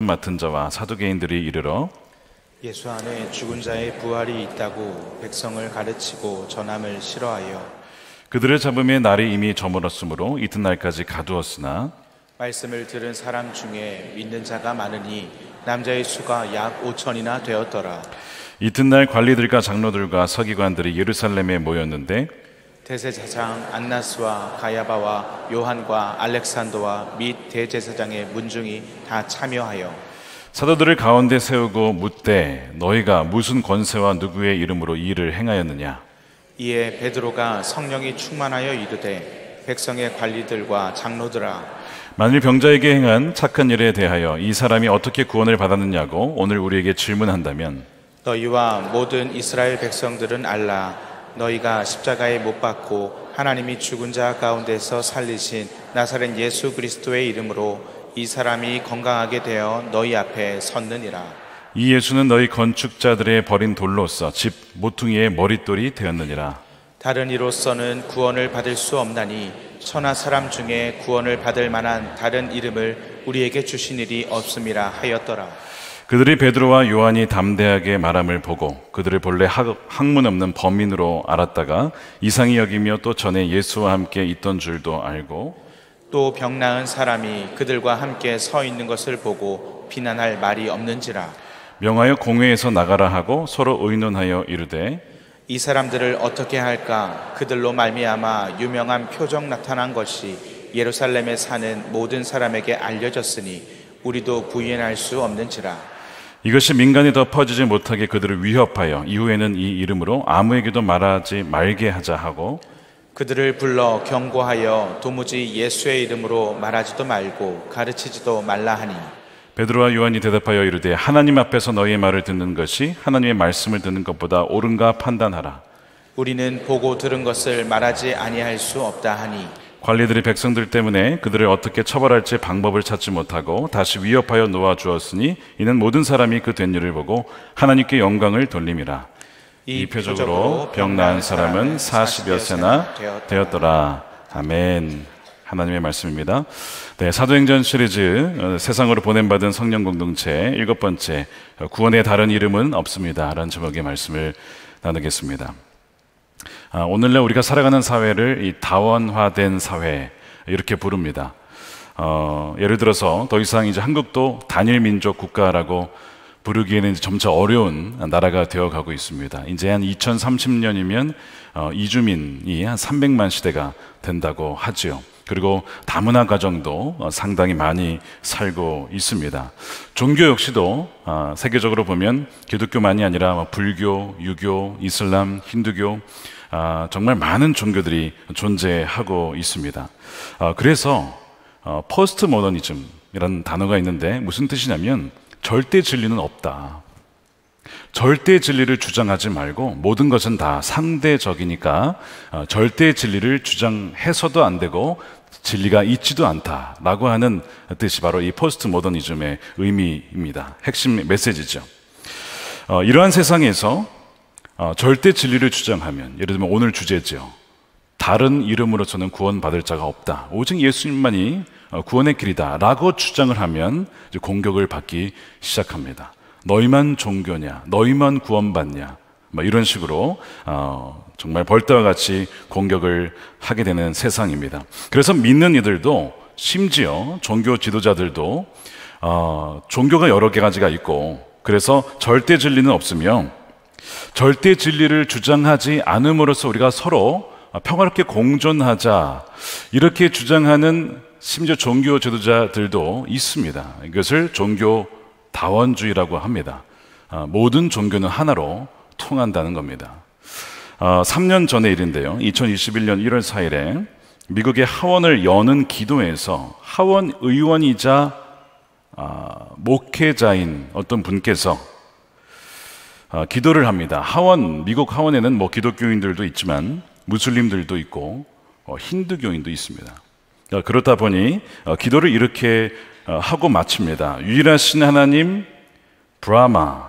맡은 자와 사두개인들이 이르러 예수 안에 죽은 자의 부활이 있다고 백성을 가르치고 전함을 싫어하여 그들을 잡음에 날이 이미 저물었으므로 이튿날까지 가두었으나 말씀을 들은 사람 중에 믿는 자가 많으니 남자의 수가 약 5천이나 되었더라. 이튿날 관리들과 장로들과 서기관들이 예루살렘에 모였는데 대제사장 안나스와 가야바와 요한과 알렉산더와 및 대제사장의 문중이 다 참여하여 사도들을 가운데 세우고 묻되 너희가 무슨 권세와 누구의 이름으로 이 일을 행하였느냐? 이에 베드로가 성령이 충만하여 이르되 백성의 관리들과 장로들아 만일 병자에게 행한 착한 일에 대하여 이 사람이 어떻게 구원을 받았느냐고 오늘 우리에게 질문한다면 너희와 모든 이스라엘 백성들은 알라 너희가 십자가에 못 박고 하나님이 죽은 자 가운데서 살리신 나사렛 예수 그리스도의 이름으로 이 사람이 건강하게 되어 너희 앞에 섰느니라. 이 예수는 너희 건축자들의 버린 돌로서 집 모퉁이의 머릿돌이 되었느니라 다른 이로서는 구원을 받을 수 없나니 천하 사람 중에 구원을 받을 만한 다른 이름을 우리에게 주신 일이 없음이라 하였더라. 그들이 베드로와 요한이 담대하게 말함을 보고 그들을 본래 학, 학문 없는 범인으로 알았다가 이상히 여기며 또 전에 예수와 함께 있던 줄도 알고 또 병 나은 사람이 그들과 함께 서 있는 것을 보고 비난할 말이 없는지라. 명하여 공회에서 나가라 하고 서로 의논하여 이르되 이 사람들을 어떻게 할까? 그들로 말미암아 유명한 표적 나타난 것이 예루살렘에 사는 모든 사람에게 알려졌으니 우리도 부인할 수 없는지라. 이것이 민간이 더 퍼지지 못하게 그들을 위협하여 이후에는 이 이름으로 아무에게도 말하지 말게 하자 하고 그들을 불러 경고하여 도무지 예수의 이름으로 말하지도 말고 가르치지도 말라 하니. 베드로와 요한이 대답하여 이르되 하나님 앞에서 너희의 말을 듣는 것이 하나님의 말씀을 듣는 것보다 옳은가 판단하라. 우리는 보고 들은 것을 말하지 아니할 수 없다 하니 관리들이 백성들 때문에 그들을 어떻게 처벌할지 방법을 찾지 못하고 다시 위협하여 놓아 주었으니 이는 모든 사람이 그 된 일을 보고 하나님께 영광을 돌림이라. 이 표적으로 병 나은 사람은 40여 세나 되었더라. 아멘. 하나님의 말씀입니다. 네, 사도행전 시리즈 어, 세상으로 보냄받은 성령 공동체 일곱 번째 어, 구원의 다른 이름은 없습니다. 라는 제목의 말씀을 나누겠습니다 아, 오늘날 우리가 살아가는 사회를 이 다원화된 사회 이렇게 부릅니다. 어, 예를 들어서 더 이상 이제 한국도 단일 민족 국가라고 부르기에는 점차 어려운 나라가 되어 가고 있습니다. 이제 한 2030년이면 어, 이주민이 한 300만 시대가 된다고 하지요. 그리고 다문화 가정도 어, 상당히 많이 살고 있습니다. 종교 역시도 어, 세계적으로 보면 기독교만이 아니라 뭐 불교, 유교, 이슬람, 힌두교 아, 정말 많은 종교들이 존재하고 있습니다. 아, 그래서 어, 포스트 모더니즘이라는 단어가 있는데 무슨 뜻이냐면 절대 진리는 없다. 절대 진리를 주장하지 말고 모든 것은 다 상대적이니까 어, 절대 진리를 주장해서도 안 되고 진리가 있지도 않다라고 하는 뜻이 바로 이 포스트 모더니즘의 의미입니다. 핵심 메시지죠. 어, 이러한 세상에서 어, 절대 진리를 주장하면 예를 들면 오늘 주제죠. 다른 이름으로서는 구원받을 자가 없다. 오직 예수님만이 어, 구원의 길이다 라고 주장을 하면 공격을 받기 시작합니다. 너희만 종교냐? 너희만 구원받냐? 뭐 이런 식으로 어, 정말 벌떼와 같이 공격을 하게 되는 세상입니다. 그래서 믿는 이들도 심지어 종교 지도자들도 어, 종교가 여러 개 가지가 있고 그래서 절대 진리는 없으며 절대 진리를 주장하지 않음으로써 우리가 서로 평화롭게 공존하자 이렇게 주장하는 심지어 종교 지도자들도 있습니다. 이것을 종교 다원주의라고 합니다. 아, 모든 종교는 하나로 통한다는 겁니다. 3년 아, 전의 일인데요. 2021년 1월 4일에 미국의 하원을 여는 기도에서 하원 의원이자 아, 목회자인 어떤 분께서 어, 기도를 합니다. 하원, 미국 하원에는 뭐 기독교인들도 있지만 무슬림들도 있고 어, 힌두교인도 있습니다. 어, 그렇다 보니 어, 기도를 이렇게 어, 하고 마칩니다. 유일하신 하나님, 브라마.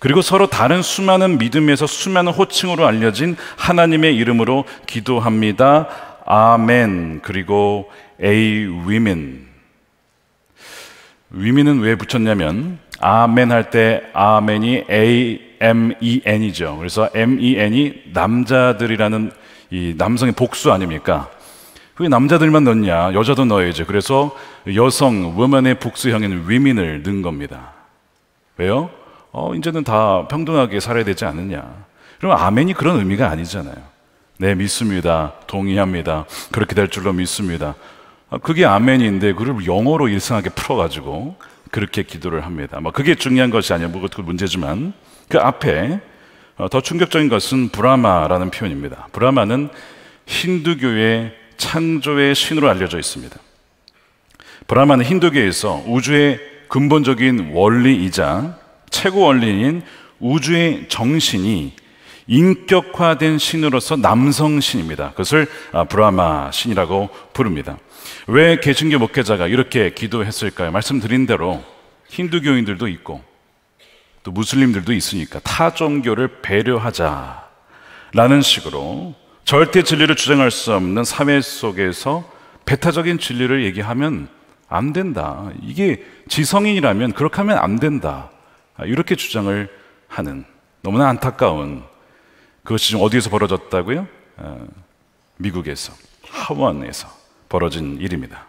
그리고 서로 다른 수많은 믿음에서 수많은 호칭으로 알려진 하나님의 이름으로 기도합니다. 아멘. 그리고 A women. 위민은 왜 붙였냐면 아멘 할 때 아멘이 A M E N이죠. 그래서 M E N이 남자들이라는 이 남성의 복수 아닙니까? 왜 남자들만 넣냐? 여자도 넣어야죠. 그래서 여성, woman의 복수형인 위민을 넣은 겁니다. 왜요? 어, 이제는 다 평등하게 살아야 되지 않느냐. 그럼 아멘이 그런 의미가 아니잖아요. 네, 믿습니다. 동의합니다. 그렇게 될 줄로 믿습니다. 아, 그게 아멘인데 그걸 영어로 일상하게 풀어가지고 그렇게 기도를 합니다. 뭐 그게 중요한 것이 아니에요. 뭐 그것도 문제지만 그 앞에 어, 더 충격적인 것은 브라마라는 표현입니다. 브라마는 힌두교의 창조의 신으로 알려져 있습니다. 브라마는 힌두교에서 우주의 근본적인 원리이자 최고 원리인 우주의 정신이 인격화된 신으로서 남성 신입니다. 그것을 아, 브라마 신이라고 부릅니다. 왜 개신교 목회자가 이렇게 기도했을까요? 말씀드린 대로 힌두교인들도 있고 또 무슬림들도 있으니까 타 종교를 배려하자라는 식으로 절대 진리를 주장할 수 없는 사회 속에서 배타적인 진리를 얘기하면 안 된다. 이게 지성인이라면 그렇게 하면 안 된다. 이렇게 주장을 하는 너무나 안타까운 그것이 지금 어디에서 벌어졌다고요? 어, 미국에서 하원에서 벌어진 일입니다.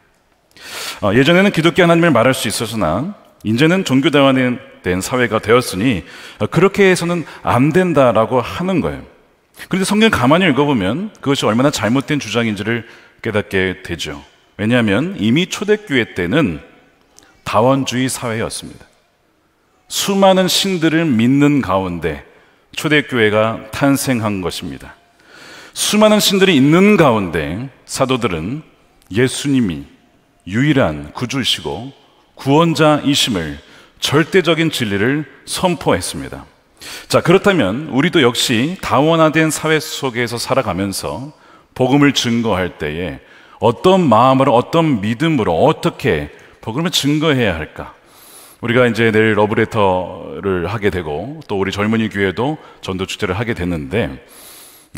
어, 예전에는 기독교 하나님을 말할 수 있었으나 이제는 종교대화된 사회가 되었으니 어, 그렇게 해서는 안 된다라고 하는 거예요. 그런데 성경 가만히 읽어보면 그것이 얼마나 잘못된 주장인지를 깨닫게 되죠. 왜냐하면 이미 초대교회 때는 다원주의 사회였습니다. 수많은 신들을 믿는 가운데 초대교회가 탄생한 것입니다. 수많은 신들이 있는 가운데 사도들은 예수님이 유일한 구주이시고 구원자이심을 절대적인 진리를 선포했습니다. 자, 그렇다면 우리도 역시 다원화된 사회 속에서 살아가면서 복음을 증거할 때에 어떤 마음으로 어떤 믿음으로 어떻게 복음을 증거해야 할까? 우리가 이제 내일 러브레터를 하게 되고 또 우리 젊은이 교회도 전도 축제를 하게 됐는데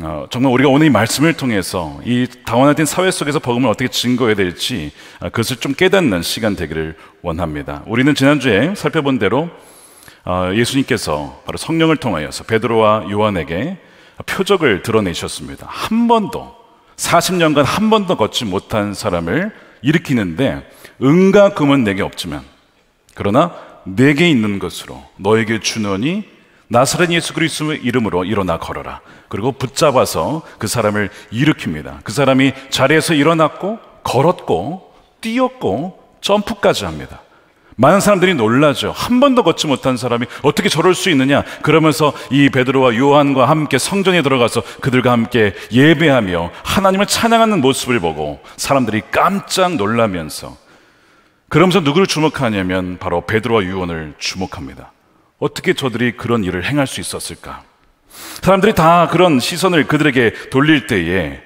어, 정말 우리가 오늘 이 말씀을 통해서 이 다원화된 사회 속에서 복음을 어떻게 증거해야 될지 어, 그것을 좀 깨닫는 시간 되기를 원합니다. 우리는 지난주에 살펴본 대로 어, 예수님께서 바로 성령을 통하여서 베드로와 요한에게 표적을 드러내셨습니다. 한 번도 40년간 한 번도 걷지 못한 사람을 일으키는데 은과 금은 내게 없지만 그러나 내게 있는 것으로 너에게 주노니 나사렛 예수 그리스도의 이름으로 일어나 걸어라. 그리고 붙잡아서 그 사람을 일으킵니다. 그 사람이 자리에서 일어났고 걸었고 뛰었고 점프까지 합니다. 많은 사람들이 놀라죠. 한 번도 걷지 못한 사람이 어떻게 저럴 수 있느냐? 그러면서 이 베드로와 요한과 함께 성전에 들어가서 그들과 함께 예배하며 하나님을 찬양하는 모습을 보고 사람들이 깜짝 놀라면서 그러면서 누구를 주목하냐면 바로 베드로와 요한을 주목합니다. 어떻게 저들이 그런 일을 행할 수 있었을까? 사람들이 다 그런 시선을 그들에게 돌릴 때에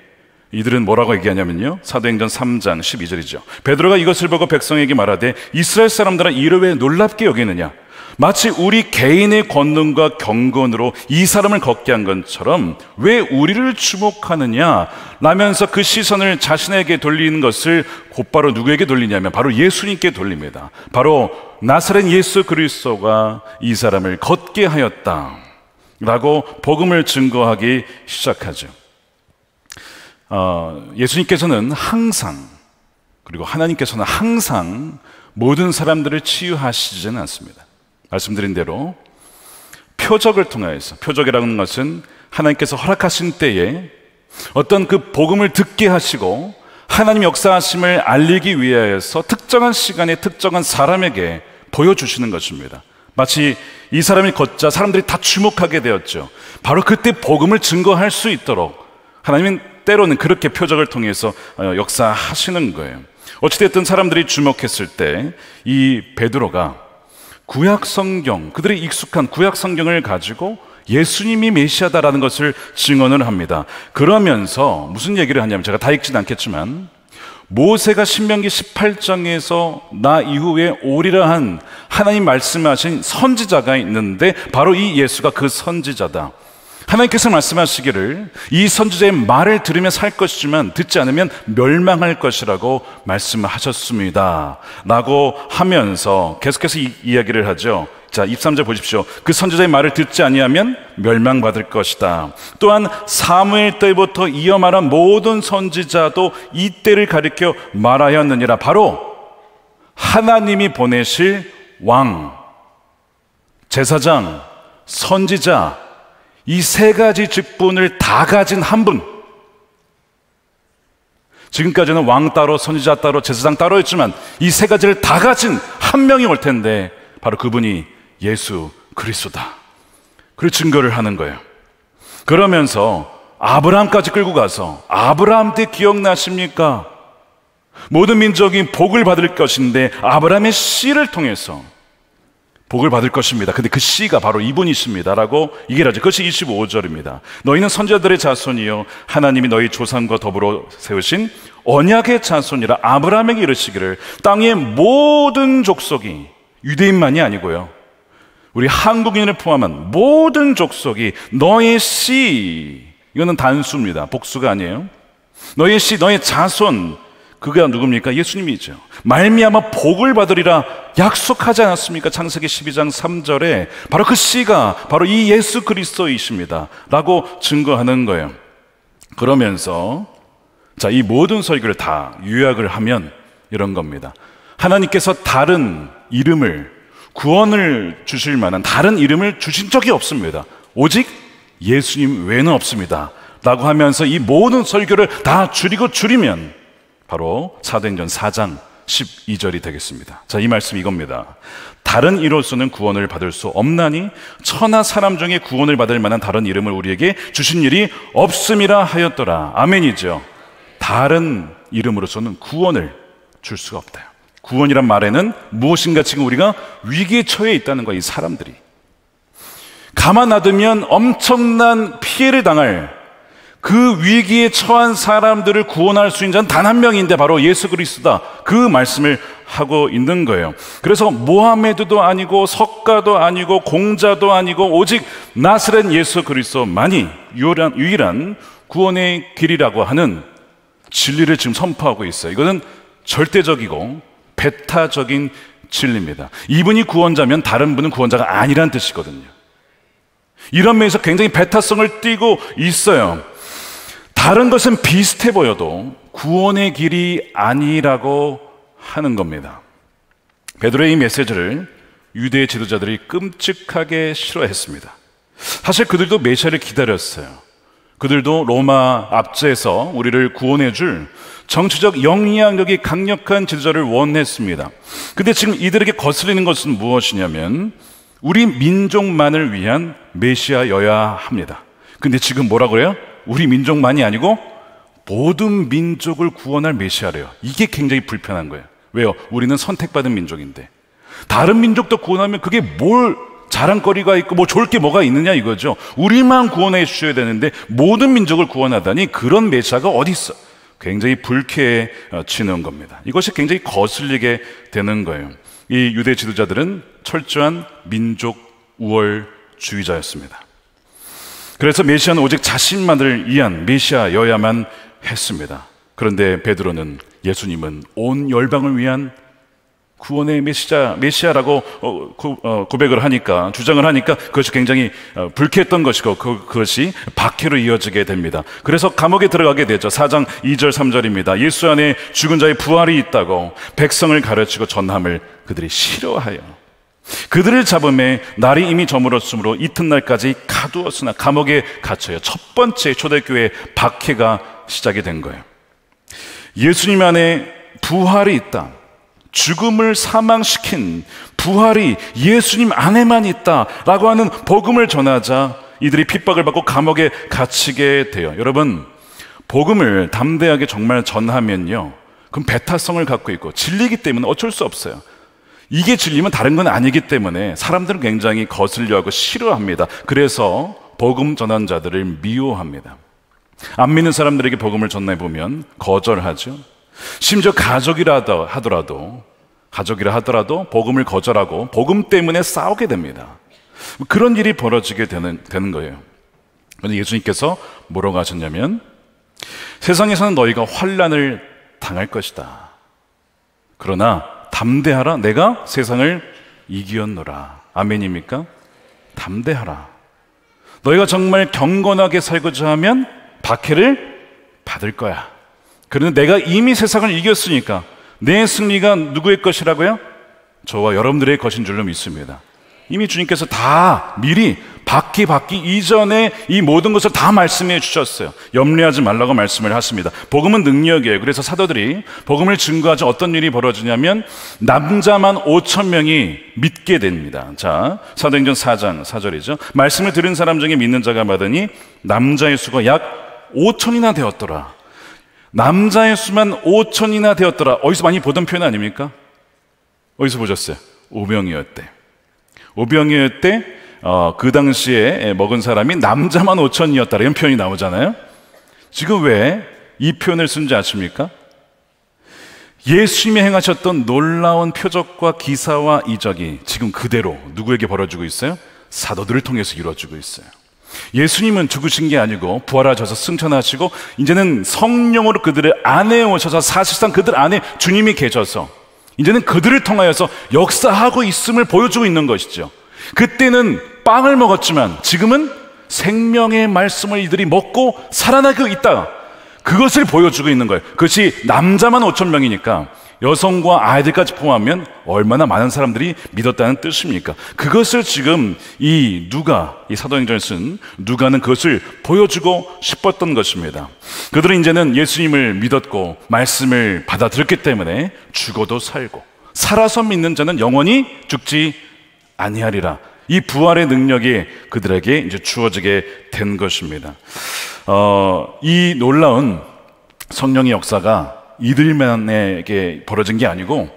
이들은 뭐라고 얘기하냐면요. 사도행전 3장 12절이죠. 베드로가 이것을 보고 백성에게 말하되 이스라엘 사람들은 이를 왜 놀랍게 여기느냐? 마치 우리 개인의 권능과 경건으로 이 사람을 걷게 한 것처럼 왜 우리를 주목하느냐? 라면서 그 시선을 자신에게 돌리는 것을 곧바로 누구에게 돌리냐면 바로 예수님께 돌립니다. 바로 나사렛 예수 그리스도가 이 사람을 걷게 하였다. 라고 복음을 증거하기 시작하죠. 어, 예수님께서는 항상 그리고 하나님께서는 항상 모든 사람들을 치유하시지는 않습니다. 말씀드린 대로 표적을 통하여서 표적이라는 것은 하나님께서 허락하신 때에 어떤 그 복음을 듣게 하시고 하나님 역사하심을 알리기 위하여서 특정한 시간에 특정한 사람에게 보여주시는 것입니다. 마치 이 사람이 걷자 사람들이 다 주목하게 되었죠. 바로 그때 복음을 증거할 수 있도록 하나님은 때로는 그렇게 표적을 통해서 어, 역사하시는 거예요. 어찌됐든 사람들이 주목했을 때 이 베드로가 구약 성경, 그들의 익숙한 구약 성경을 가지고 예수님이 메시아다라는 것을 증언을 합니다. 그러면서 무슨 얘기를 하냐면 제가 다 읽진 않겠지만 모세가 신명기 18장에서 나 이후에 오리라 한 하나님 말씀하신 선지자가 있는데 바로 이 예수가 그 선지자다. 하나님께서 말씀하시기를 이 선지자의 말을 들으며 살 것이지만 듣지 않으면 멸망할 것이라고 말씀하셨습니다. 라고 하면서 계속해서 이, 이야기를 하죠. 자, 23절 보십시오. 그 선지자의 말을 듣지 아니하면 멸망받을 것이다. 또한 사무엘 때부터 이어 말한 모든 선지자도 이 때를 가리켜 말하였느니라. 바로 하나님이 보내실 왕, 제사장, 선지자, 이 세 가지 직분을 다 가진 한 분. 지금까지는 왕 따로, 선지자 따로, 제사장 따로 했지만 이 세 가지를 다 가진 한 명이 올 텐데 바로 그분이 예수 그리스도다. 그 증거를 하는 거예요. 그러면서 아브라함까지 끌고 가서 아브라함 때 기억나십니까? 모든 민족이 복을 받을 것인데 아브라함의 씨를 통해서 복을 받을 것입니다. 근데 그 씨가 바로 이분이십니다라고 얘기를 하죠. 그것이 25절입니다. 너희는 선자들의 자손이요 하나님이 너희 조상과 더불어 세우신 언약의 자손이라 아브라함에게 이르시기를 땅의 모든 족속이 유대인만이 아니고요. 우리 한국인을 포함한 모든 족속이 너의 씨 이거는 단수입니다. 복수가 아니에요. 너의 씨, 너의 자손 그가 누굽니까? 예수님이죠. 말미암아 복을 받으리라 약속하지 않았습니까? 창세기 12장 3절에 바로 그 씨가 바로 이 예수 그리스도이십니다. 라고 증거하는 거예요. 그러면서 자, 이 모든 설교를 다 요약을 하면 이런 겁니다. 하나님께서 다른 이름을 구원을 주실 만한 다른 이름을 주신 적이 없습니다. 오직 예수님 외에는 없습니다. 라고 하면서 이 모든 설교를 다 줄이고 줄이면 바로 사도행전 4장 12절이 되겠습니다. 자, 이 말씀 이겁니다. 다른 이로서는 구원을 받을 수 없나니 천하 사람 중에 구원을 받을 만한 다른 이름을 우리에게 주신 일이 없음이라 하였더라. 아멘이죠. 다른 이름으로서는 구원을 줄 수가 없다. 구원이란 말에는 무엇인가 지금 우리가 위기에 처해 있다는 거야, 이 사람들이. 가만 놔두면 엄청난 피해를 당할 그 위기에 처한 사람들을 구원할 수 있는 자는 단 한 명인데 바로 예수 그리스도다. 그 말씀을 하고 있는 거예요. 그래서 모하메드도 아니고 석가도 아니고 공자도 아니고 오직 나스렛 예수 그리스도만이 유일한, 유일한 구원의 길이라고 하는 진리를 지금 선포하고 있어요. 이거는 절대적이고 배타적인 진리입니다. 이분이 구원자면 다른 분은 구원자가 아니란 뜻이거든요. 이런 면에서 굉장히 배타성을 띠고 있어요. 다른 것은 비슷해 보여도 구원의 길이 아니라고 하는 겁니다. 베드로의 이 메시지를 유대 지도자들이 끔찍하게 싫어했습니다. 사실 그들도 메시아를 기다렸어요. 그들도 로마 압제에서 우리를 구원해 줄 정치적 영향력이 강력한 지도자를 원했습니다. 근데 지금 이들에게 거슬리는 것은 무엇이냐면 우리 민족만을 위한 메시아여야 합니다. 근데 지금 뭐라 그래요? 우리 민족만이 아니고 모든 민족을 구원할 메시아래요. 이게 굉장히 불편한 거예요. 왜요? 우리는 선택받은 민족인데. 다른 민족도 구원하면 그게 뭘 자랑거리가 있고 뭐 좋을 게 뭐가 있느냐 이거죠. 우리만 구원해 주셔야 되는데 모든 민족을 구원하다니 그런 메시아가 어디 있어? 굉장히 불쾌해지는 겁니다. 이것이 굉장히 거슬리게 되는 거예요. 이 유대 지도자들은 철저한 민족 우월주의자였습니다. 그래서 메시아는 오직 자신만을 위한 메시아여야만 했습니다. 그런데 베드로는 예수님은 온 열방을 위한 구원의 메시아, 메시아라고 어, 구, 어, 고백을 하니까, 주장을 하니까 그것이 굉장히 어, 불쾌했던 것이고 그, 그것이 박해로 이어지게 됩니다. 그래서 감옥에 들어가게 되죠. 4장 2절 3절입니다. 예수 안에 죽은 자의 부활이 있다고 백성을 가르치고 전함을 그들이 싫어하여 그들을 잡음에 날이 이미 저물었으므로 이튿날까지 가두었으나 감옥에 갇혀요. 첫 번째 초대교회 박해가 시작이 된 거예요. 예수님 안에 부활이 있다. 죽음을 사망시킨 부활이 예수님 안에만 있다라고 하는 복음을 전하자 이들이 핍박을 받고 감옥에 갇히게 돼요. 여러분, 복음을 담대하게 정말 전하면요. 그럼 배타성을 갖고 있고 진리기 때문에 어쩔 수 없어요. 이게 진리면 다른 건 아니기 때문에 사람들은 굉장히 거슬려하고 싫어합니다. 그래서 복음 전환자들을 미워합니다. 안 믿는 사람들에게 복음을 전해 보면 거절하죠. 심지어 가족이라도 하더라도 가족이라 하더라도 복음을 거절하고 복음 때문에 싸우게 됩니다. 그런 일이 벌어지게 되는, 되는 거예요. 그런데 예수님께서 뭐라고 하셨냐면 세상에서는 너희가 환란을 당할 것이다. 그러나 담대하라. 내가 세상을 이기었노라. 아멘입니까? 담대하라. 너희가 정말 경건하게 살고자 하면 박해를 받을 거야. 그런데 내가 이미 세상을 이겼으니까 내 승리가 누구의 것이라고요? 저와 여러분들의 것인 줄로 믿습니다. 이미 주님께서 다 미리 받기 받기 이전에 이 모든 것을 다 말씀해 주셨어요. 염려하지 말라고 말씀을 하십니다. 복음은 능력이에요. 그래서 사도들이 복음을 증거하지 어떤 일이 벌어지냐면 남자만 5천 명이 믿게 됩니다. 자, 사도행전 4장 4절이죠. 말씀을 들은 사람 중에 믿는 자가 많으니 남자의 수가 약 5천이나 되었더라. 남자의 수만 5천이나 되었더라. 어디서 많이 보던 표현 아닙니까? 어디서 보셨어요? 오병이었대. 오병이었대. 어, 그 당시에 먹은 사람이 남자만 5천이었다. 이런 표현이 나오잖아요. 지금 왜 이 표현을 쓴지 아십니까? 예수님이 행하셨던 놀라운 표적과 기사와 이적이 지금 그대로 누구에게 벌어지고 있어요? 사도들을 통해서 이루어지고 있어요. 예수님은 죽으신 게 아니고 부활하셔서 승천하시고 이제는 성령으로 그들의 안에 오셔서 사실상 그들 안에 주님이 계셔서 이제는 그들을 통하여서 역사하고 있음을 보여주고 있는 것이죠. 그때는 빵을 먹었지만 지금은 생명의 말씀을 이들이 먹고 살아나고 있다. 그것을 보여주고 있는 거예요. 그것이 남자만 5천 명이니까 여성과 아이들까지 포함하면 얼마나 많은 사람들이 믿었다는 뜻입니까? 그것을 지금 이 누가, 이 사도행전을 쓴 누가는 그것을 보여주고 싶었던 것입니다. 그들은 이제는 예수님을 믿었고 말씀을 받아들였기 때문에 죽어도 살고 살아서 믿는 자는 영원히 죽지 아니하리라. 이 부활의 능력이 그들에게 이제 주어지게 된 것입니다. 어, 이 놀라운 성령의 역사가 이들만에게 벌어진 게 아니고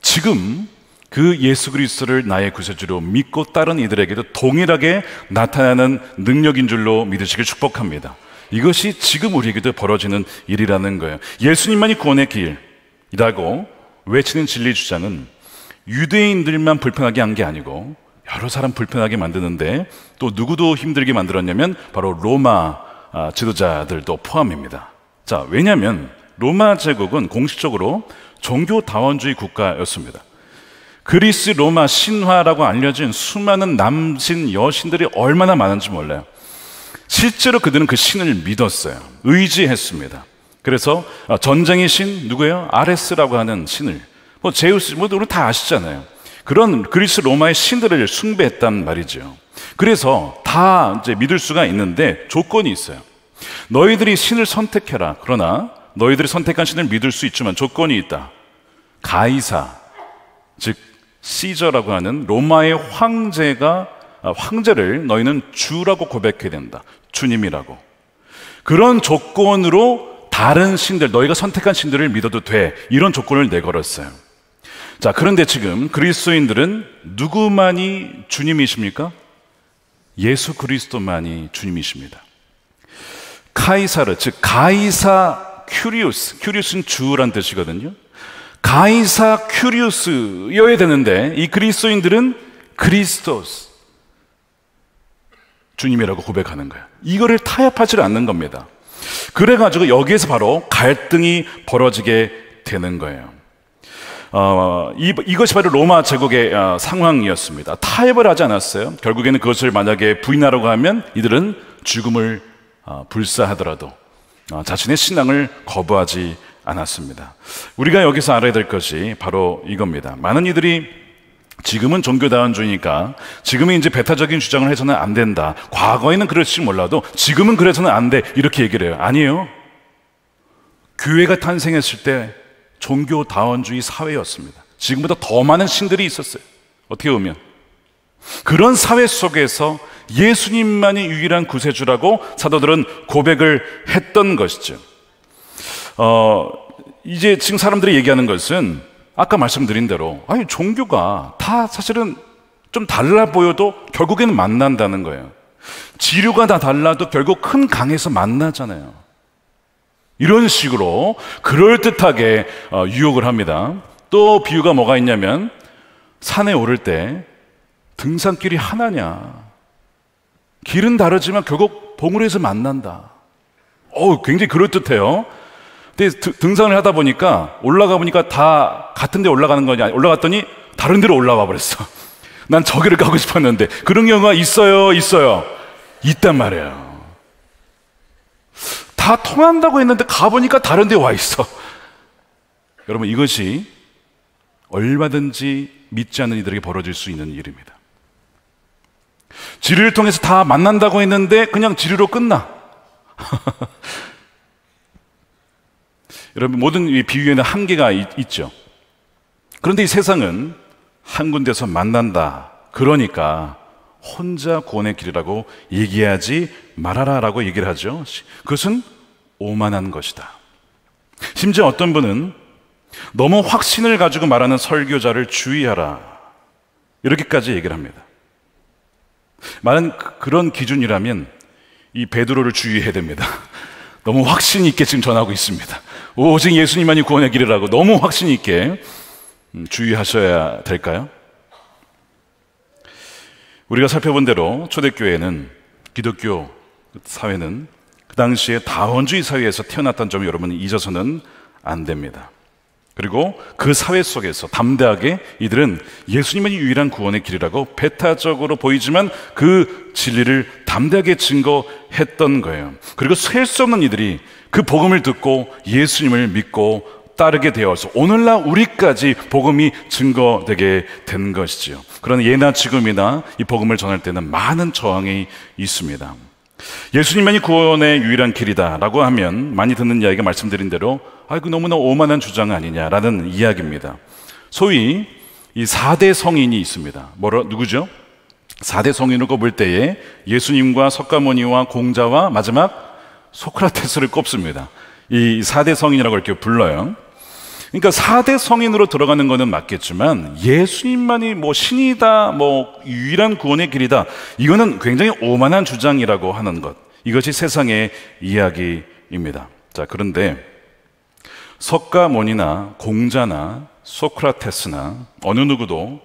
지금 그 예수 그리스도를 나의 구세주로 믿고 따른 이들에게도 동일하게 나타나는 능력인 줄로 믿으시길 축복합니다. 이것이 지금 우리에게도 벌어지는 일이라는 거예요. 예수님만이 구원의 길이라고 외치는 진리 주장은 유대인들만 불편하게 한 게 아니고 여러 사람 불편하게 만드는데 또 누구도 힘들게 만들었냐면 바로 로마 아, 지도자들도 포함입니다. 자, 왜냐하면 로마 제국은 공식적으로 종교 다원주의 국가였습니다. 그리스 로마 신화라고 알려진 수많은 남신 여신들이 얼마나 많은지 몰라요. 실제로 그들은 그 신을 믿었어요. 의지했습니다. 그래서 아, 전쟁의 신 누구예요? 아레스라고 하는 신을 뭐 제우스 뭐 우리 다 아시잖아요. 그런 그리스 로마의 신들을 숭배했단 말이죠. 그래서 다 이제 믿을 수가 있는데 조건이 있어요. 너희들이 신을 선택해라. 그러나 너희들이 선택한 신을 믿을 수 있지만 조건이 있다. 가이사, 즉 시저라고 하는 로마의 황제가 아, 황제를 너희는 주라고 고백해야 된다. 주님이라고. 그런 조건으로 다른 신들, 너희가 선택한 신들을 믿어도 돼. 이런 조건을 내걸었어요. 자, 그런데 지금 그리스도인들은 누구만이 주님이십니까? 예수 그리스도만이 주님이십니다. 카이사르, 즉 가이사 큐리우스, 큐리우스는 주란 뜻이거든요. 가이사 큐리우스여야 되는데 이 그리스도인들은 그리스도스 주님이라고 고백하는 거야. 이거를 타협하지 않는 겁니다. 그래가지고 여기에서 바로 갈등이 벌어지게 되는 거예요. 어, 이, 이것이 바로 로마 제국의 어, 상황이었습니다. 타협을 하지 않았어요. 결국에는 그것을 만약에 부인하려고 하면 이들은 죽음을 어, 불사하더라도 어, 자신의 신앙을 거부하지 않았습니다. 우리가 여기서 알아야 될 것이 바로 이겁니다. 많은 이들이 지금은 종교다원주의니까 지금은 이제 배타적인 주장을 해서는 안 된다. 과거에는 그럴지 몰라도 지금은 그래서는 안 돼. 이렇게 얘기를 해요. 아니에요. 교회가 탄생했을 때 종교다원주의 사회였습니다. 지금보다 더 많은 신들이 있었어요. 어떻게 보면. 그런 사회 속에서 예수님만이 유일한 구세주라고 사도들은 고백을 했던 것이죠. 어, 이제 지금 사람들이 얘기하는 것은 아까 말씀드린 대로 아니 종교가 다 사실은 좀 달라 보여도 결국에는 만난다는 거예요. 지류가 다 달라도 결국 큰 강에서 만나잖아요. 이런 식으로 그럴듯하게 어, 유혹을 합니다. 또 비유가 뭐가 있냐면 산에 오를 때 등산길이 하나냐. 길은 다르지만 결국 봉우리에서 만난다. 어, 굉장히 그럴듯해요. 근데 등산을 하다 보니까 올라가 보니까 다 같은 데 올라가는 거냐. 올라갔더니 다른 데로 올라와 버렸어. 난 저기를 가고 싶었는데 그런 경우가 있어요, 있어요. 있단 말이에요. 다 통한다고 했는데 가보니까 다른 데 와 있어. 여러분, 이것이 얼마든지 믿지 않는 이들에게 벌어질 수 있는 일입니다. 지리를 통해서 다 만난다고 했는데 그냥 지리로 끝나. 여러분, 모든 비유에는 한계가 있, 죠 그런데 이 세상은 한 군데서 만난다. 그러니까 혼자 구원의 길이라고 얘기하지 말아라 라고 얘기를 하죠. 그것은 오만한 것이다. 심지어 어떤 분은 너무 확신을 가지고 말하는 설교자를 주의하라. 이렇게까지 얘기를 합니다. 많은 그, 그런 기준이라면 이 베드로를 주의해야 됩니다. 너무 확신 있게 지금 전하고 있습니다. 오직 예수님만이 구원의 길이라고 너무 확신 있게 음, 주의하셔야 될까요? 우리가 살펴본 대로 초대교회는 기독교 사회는 그 당시에 다원주의 사회에서 태어났던 점을 여러분 잊어서는 안 됩니다. 그리고 그 사회 속에서 담대하게 이들은 예수님의 유일한 구원의 길이라고 배타적으로 보이지만 그 진리를 담대하게 증거했던 거예요. 그리고 셀 수 없는 이들이 그 복음을 듣고 예수님을 믿고 따르게 되어서 오늘날 우리까지 복음이 증거되게 된 것이지요. 그런 예나 지금이나 이 복음을 전할 때는 많은 저항이 있습니다. 예수님만이 구원의 유일한 길이다라고 하면 많이 듣는 이야기가 말씀드린 대로 아이고 너무나 오만한 주장 아니냐라는 이야기입니다. 소위 이 4대 성인이 있습니다. 뭐라 누구죠? 4대 성인을 꼽을 때에 예수님과 석가모니와 공자와 마지막 소크라테스를 꼽습니다. 이 4대 성인이라고 이렇게 불러요. 그러니까 4대 성인으로 들어가는 것은 맞겠지만 예수님만이 뭐 신이다, 뭐 유일한 구원의 길이다. 이거는 굉장히 오만한 주장이라고 하는 것. 이것이 세상의 이야기입니다. 자, 그런데 석가모니나 공자나 소크라테스나 어느 누구도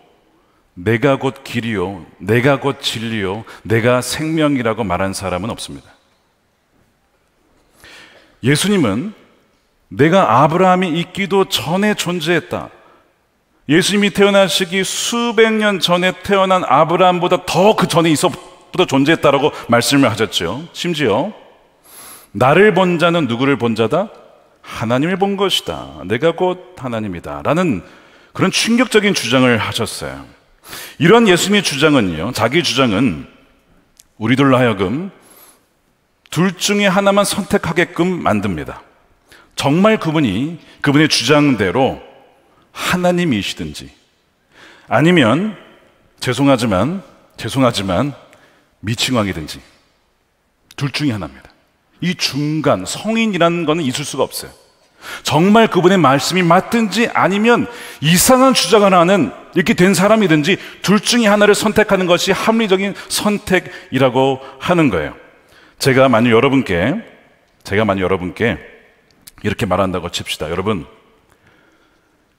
내가 곧 길이요, 내가 곧 진리요, 내가 생명이라고 말한 사람은 없습니다. 예수님은 내가 아브라함이 있기도 전에 존재했다. 예수님이 태어나시기 수백 년 전에 태어난 아브라함보다 더 그 전에 있어부터 존재했다라고 말씀을 하셨죠. 심지어 나를 본 자는 누구를 본 자다? 하나님을 본 것이다. 내가 곧 하나님이다. 라는 그런 충격적인 주장을 하셨어요. 이런 예수님의 주장은요, 자기 주장은 우리들로 하여금 둘 중에 하나만 선택하게끔 만듭니다. 정말 그분이 그분의 주장대로 하나님이시든지 아니면 죄송하지만 죄송하지만 미칭왕이든지 둘 중에 하나입니다. 이 중간 성인이라는 것은 있을 수가 없어요. 정말 그분의 말씀이 맞든지 아니면 이상한 주장을 하는 이렇게 된 사람이든지 둘 중에 하나를 선택하는 것이 합리적인 선택이라고 하는 거예요. 제가 만약 여러분께 제가 만약 여러분께 이렇게 말한다고 칩시다. 여러분,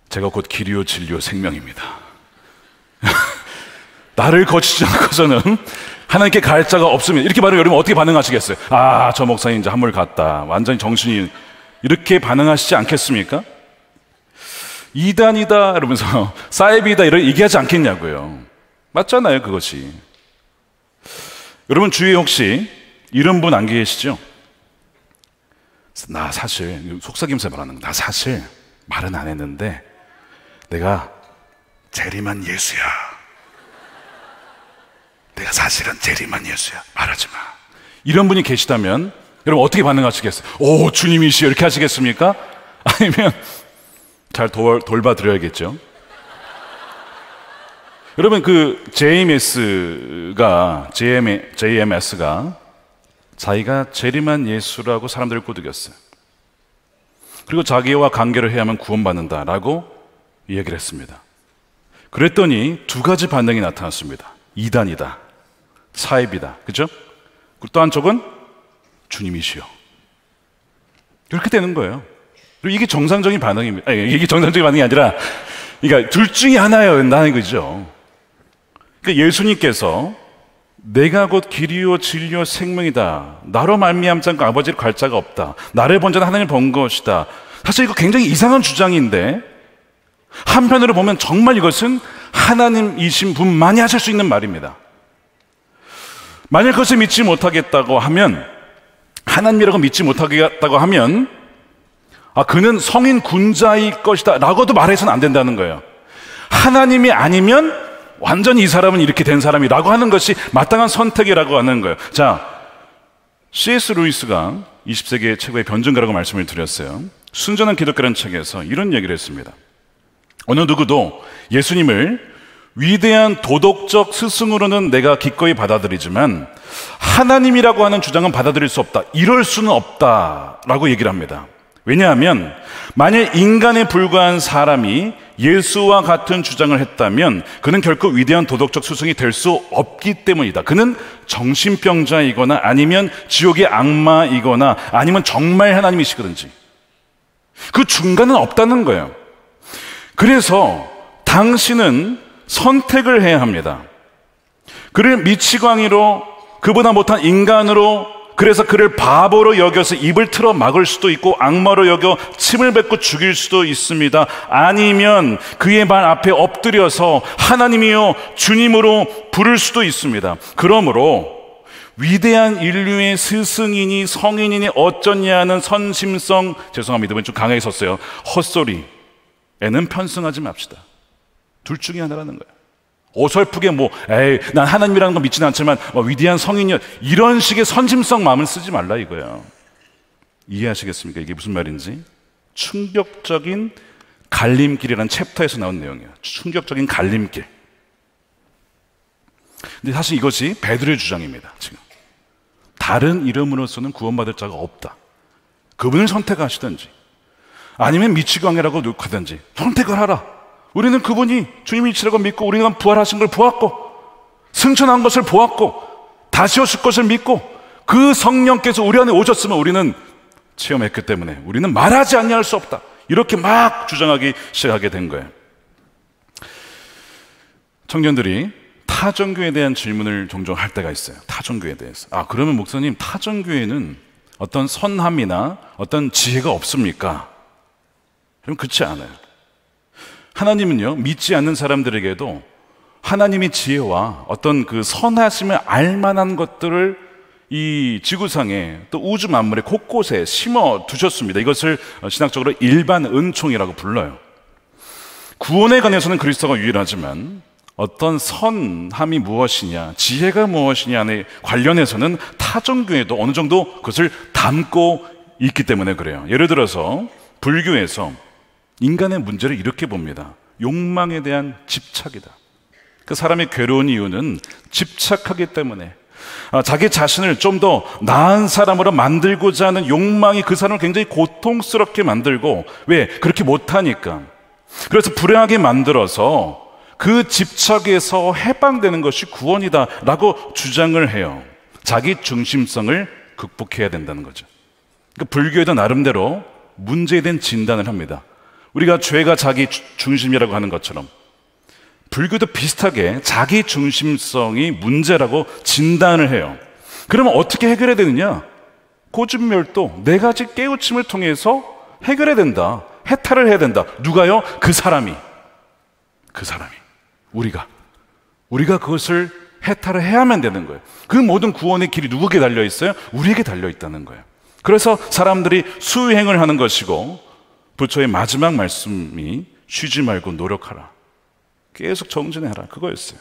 제가 곧 길이요 진리요 생명입니다. 나를 거치지 않고서는 하나님께 갈 자가 없으면 이렇게 말하면 여러분 어떻게 반응하시겠어요? 아, 저 목사님 이제 한물 갔다. 완전히 정신이 이렇게 반응하시지 않겠습니까? 이단이다 이러면서 사이비다 이런 얘기하지 않겠냐고요. 맞잖아요, 그것이. 여러분 주위에 혹시 이런 분 안 계시죠? 나 사실 속삭임새 말하는 거. 나 사실 말은 안 했는데 내가 재림한 예수야. 내가 사실은 재림한 예수야. 말하지 마. 이런 분이 계시다면 여러분 어떻게 반응하시겠어요? 오 주님이시여 이렇게 하시겠습니까? 아니면 잘 돌, 돌봐 드려야겠죠. 여러분 그 JMS가 JM, JMS가 자기가 재림한 예수라고 사람들을 꼬드겼어요. 그리고 자기와 관계를 해야만 구원받는다라고 얘기를 했습니다. 그랬더니 두 가지 반응이 나타났습니다. 이단이다. 사입이다. 그죠? 또 한쪽은 주님이시여. 이렇게 되는 거예요. 그리고 이게 정상적인 반응입니다. 아니, 이게 정상적인 반응이 아니라, 그러니까 둘 중에 하나였다는 거죠. 그러니까 예수님께서 내가 곧 길이요 진리요 생명이다. 나로 말미암지 않고 아버지를 갈 자가 없다. 나를 본 자는 하나님을 본 것이다. 사실 이거 굉장히 이상한 주장인데 한편으로 보면 정말 이것은 하나님이신 분만이 하실 수 있는 말입니다. 만약 그것을 믿지 못하겠다고 하면 하나님이라고 믿지 못하겠다고 하면 아 그는 성인 군자일 것이다 라고도 말해서는 안 된다는 거예요. 하나님이 아니면 완전히 이 사람은 이렇게 된 사람이라고 하는 것이 마땅한 선택이라고 하는 거예요. 자, C.S. 루이스가 20세기 최고의 변증가라고 말씀을 드렸어요. 순전한 기독교라는 책에서 이런 얘기를 했습니다. 어느 누구도 예수님을 위대한 도덕적 스승으로는 내가 기꺼이 받아들이지만 하나님이라고 하는 주장은 받아들일 수 없다. 이럴 수는 없다라고 얘기를 합니다. 왜냐하면 만약 인간에 불과한 사람이 예수와 같은 주장을 했다면 그는 결코 위대한 도덕적 수승이 될 수 없기 때문이다. 그는 정신병자이거나 아니면 지옥의 악마이거나 아니면 정말 하나님이시거든지 그 중간은 없다는 거예요. 그래서 당신은 선택을 해야 합니다. 그를 미치광이로 그보다 못한 인간으로 그래서 그를 바보로 여겨서 입을 틀어 막을 수도 있고 악마로 여겨 침을 뱉고 죽일 수도 있습니다. 아니면 그의 발 앞에 엎드려서 하나님이요 주님으로 부를 수도 있습니다. 그러므로 위대한 인류의 스승이니 성인이니 어쩌냐는 선심성 죄송합니다. 이번 좀 강하게 썼어요. 헛소리에는 편승하지 맙시다. 둘 중에 하나라는 거예요. 어설프게 뭐, 에이, 난 하나님이라는 거 믿지는 않지만, 뭐, 위대한 성인이야. 이런 식의 선심성 마음을 쓰지 말라 이거예요. 이해하시겠습니까? 이게 무슨 말인지? 충격적인 갈림길이라는 챕터에서 나온 내용이에요. 충격적인 갈림길. 근데 사실 이것이 베드로의 주장입니다. 지금. 다른 이름으로서는 구원받을 자가 없다. 그분을 선택하시든지, 아니면 미치광이라고 욕하든지, 선택을 하라. 우리는 그분이 주님이시라고 믿고 우리가 부활하신 걸 보았고 승천한 것을 보았고 다시 오실 것을 믿고 그 성령께서 우리 안에 오셨으면 우리는 체험했기 때문에 우리는 말하지 않냐 할수 없다. 이렇게 막 주장하기 시작하게 된 거예요. 청년들이 타종교에 대한 질문을 종종 할 때가 있어요. 타종교에 대해서. 아, 그러면 목사님, 타종교에는 어떤 선함이나 어떤 지혜가 없습니까? 그럼 그렇지 않아요. 하나님은요, 믿지 않는 사람들에게도 하나님의 지혜와 어떤 그 선하심을 알 만한 것들을 이 지구상에 또 우주 만물의 곳곳에 심어 두셨습니다. 이것을 신학적으로 일반 은총이라고 불러요. 구원에 관해서는 그리스도가 유일하지만 어떤 선함이 무엇이냐, 지혜가 무엇이냐에 관련해서는 타종교에도 어느 정도 그것을 담고 있기 때문에 그래요. 예를 들어서 불교에서 인간의 문제를 이렇게 봅니다. 욕망에 대한 집착이다. 그 사람이 괴로운 이유는 집착하기 때문에 아, 자기 자신을 좀 더 나은 사람으로 만들고자 하는 욕망이 그 사람을 굉장히 고통스럽게 만들고 왜 그렇게 못하니까 그래서 불행하게 만들어서 그 집착에서 해방되는 것이 구원이다라고 주장을 해요. 자기 중심성을 극복해야 된다는 거죠. 그러니까 불교에도 나름대로 문제에 대한 진단을 합니다. 우리가 죄가 자기 중심이라고 하는 것처럼 불교도 비슷하게 자기 중심성이 문제라고 진단을 해요. 그러면 어떻게 해결해야 되느냐? 고집멸도 네 가지 깨우침을 통해서 해결해야 된다. 해탈을 해야 된다. 누가요? 그 사람이. 그 사람이. 우리가. 우리가 그것을 해탈을 해야만 되는 거예요. 그 모든 구원의 길이 누구에게 달려 있어요? 우리에게 달려 있다는 거예요. 그래서 사람들이 수행을 하는 것이고 부처의 마지막 말씀이 쉬지 말고 노력하라. 계속 정진해라. 그거였어요.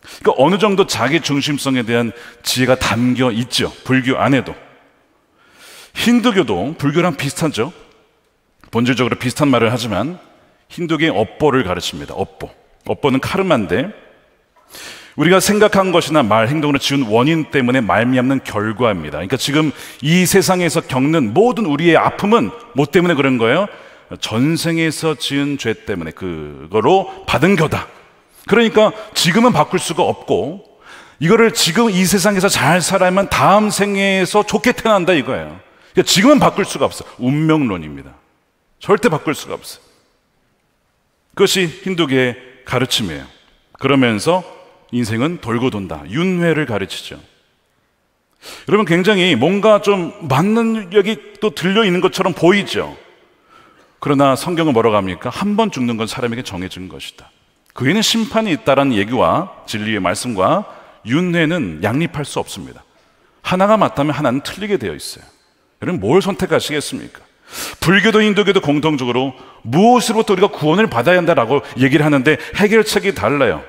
그러니까 어느 정도 자기 중심성에 대한 지혜가 담겨 있죠. 불교 안에도. 힌두교도 불교랑 비슷하죠. 본질적으로 비슷한 말을 하지만 힌두교의 업보를 가르칩니다. 업보. 업보는 카르마인데 우리가 생각한 것이나 말, 행동으로 지은 원인 때문에 말미암는 결과입니다. 그러니까 지금 이 세상에서 겪는 모든 우리의 아픔은 뭐 때문에 그런 거예요? 전생에서 지은 죄 때문에 그거로 받은 겨다. 그러니까 지금은 바꿀 수가 없고 이거를 지금 이 세상에서 잘 살아야만 다음 생에서 좋게 태어난다 이거예요. 그러니까 지금은 바꿀 수가 없어. 운명론입니다. 절대 바꿀 수가 없어. 그것이 힌두교의 가르침이에요. 그러면서 인생은 돌고 돈다. 윤회를 가르치죠. 여러분 굉장히 뭔가 좀 맞는 여기 또 들려 있는 것처럼 보이죠. 그러나 성경은 뭐라고 합니까? 한 번 죽는 건 사람에게 정해진 것이다. 그 외에는 심판이 있다라는 얘기와 진리의 말씀과 윤회는 양립할 수 없습니다. 하나가 맞다면 하나는 틀리게 되어 있어요. 여러분 뭘 선택하시겠습니까? 불교도 인도교도 공통적으로 무엇으로부터 우리가 구원을 받아야 한다라고 얘기를 하는데 해결책이 달라요.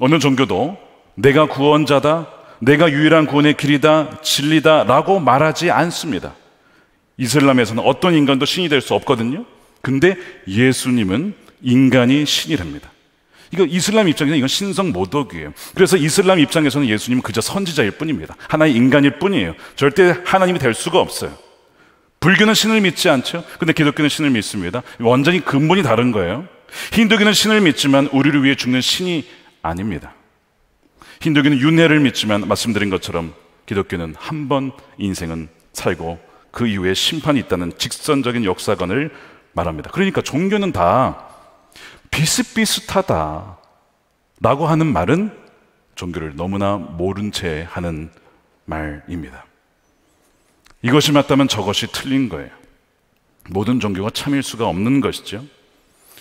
어느 종교도 내가 구원자다, 내가 유일한 구원의 길이다, 진리다 라고 말하지 않습니다. 이슬람에서는 어떤 인간도 신이 될 수 없거든요. 근데 예수님은 인간이 신이랍니다. 이거 이슬람 입장에서는 이건 신성 모독이에요. 그래서 이슬람 입장에서는 예수님은 그저 선지자일 뿐입니다. 하나의 인간일 뿐이에요. 절대 하나님이 될 수가 없어요. 불교는 신을 믿지 않죠. 근데 기독교는 신을 믿습니다. 완전히 근본이 다른 거예요. 힌두교는 신을 믿지만 우리를 위해 죽는 신이 아닙니다. 힌두교는 윤회를 믿지만 말씀드린 것처럼 기독교는 한 번 인생은 살고 그 이후에 심판이 있다는 직선적인 역사관을 말합니다. 그러니까 종교는 다 비슷비슷하다 라고 하는 말은 종교를 너무나 모른 채 하는 말입니다. 이것이 맞다면 저것이 틀린 거예요. 모든 종교가 참일 수가 없는 것이죠.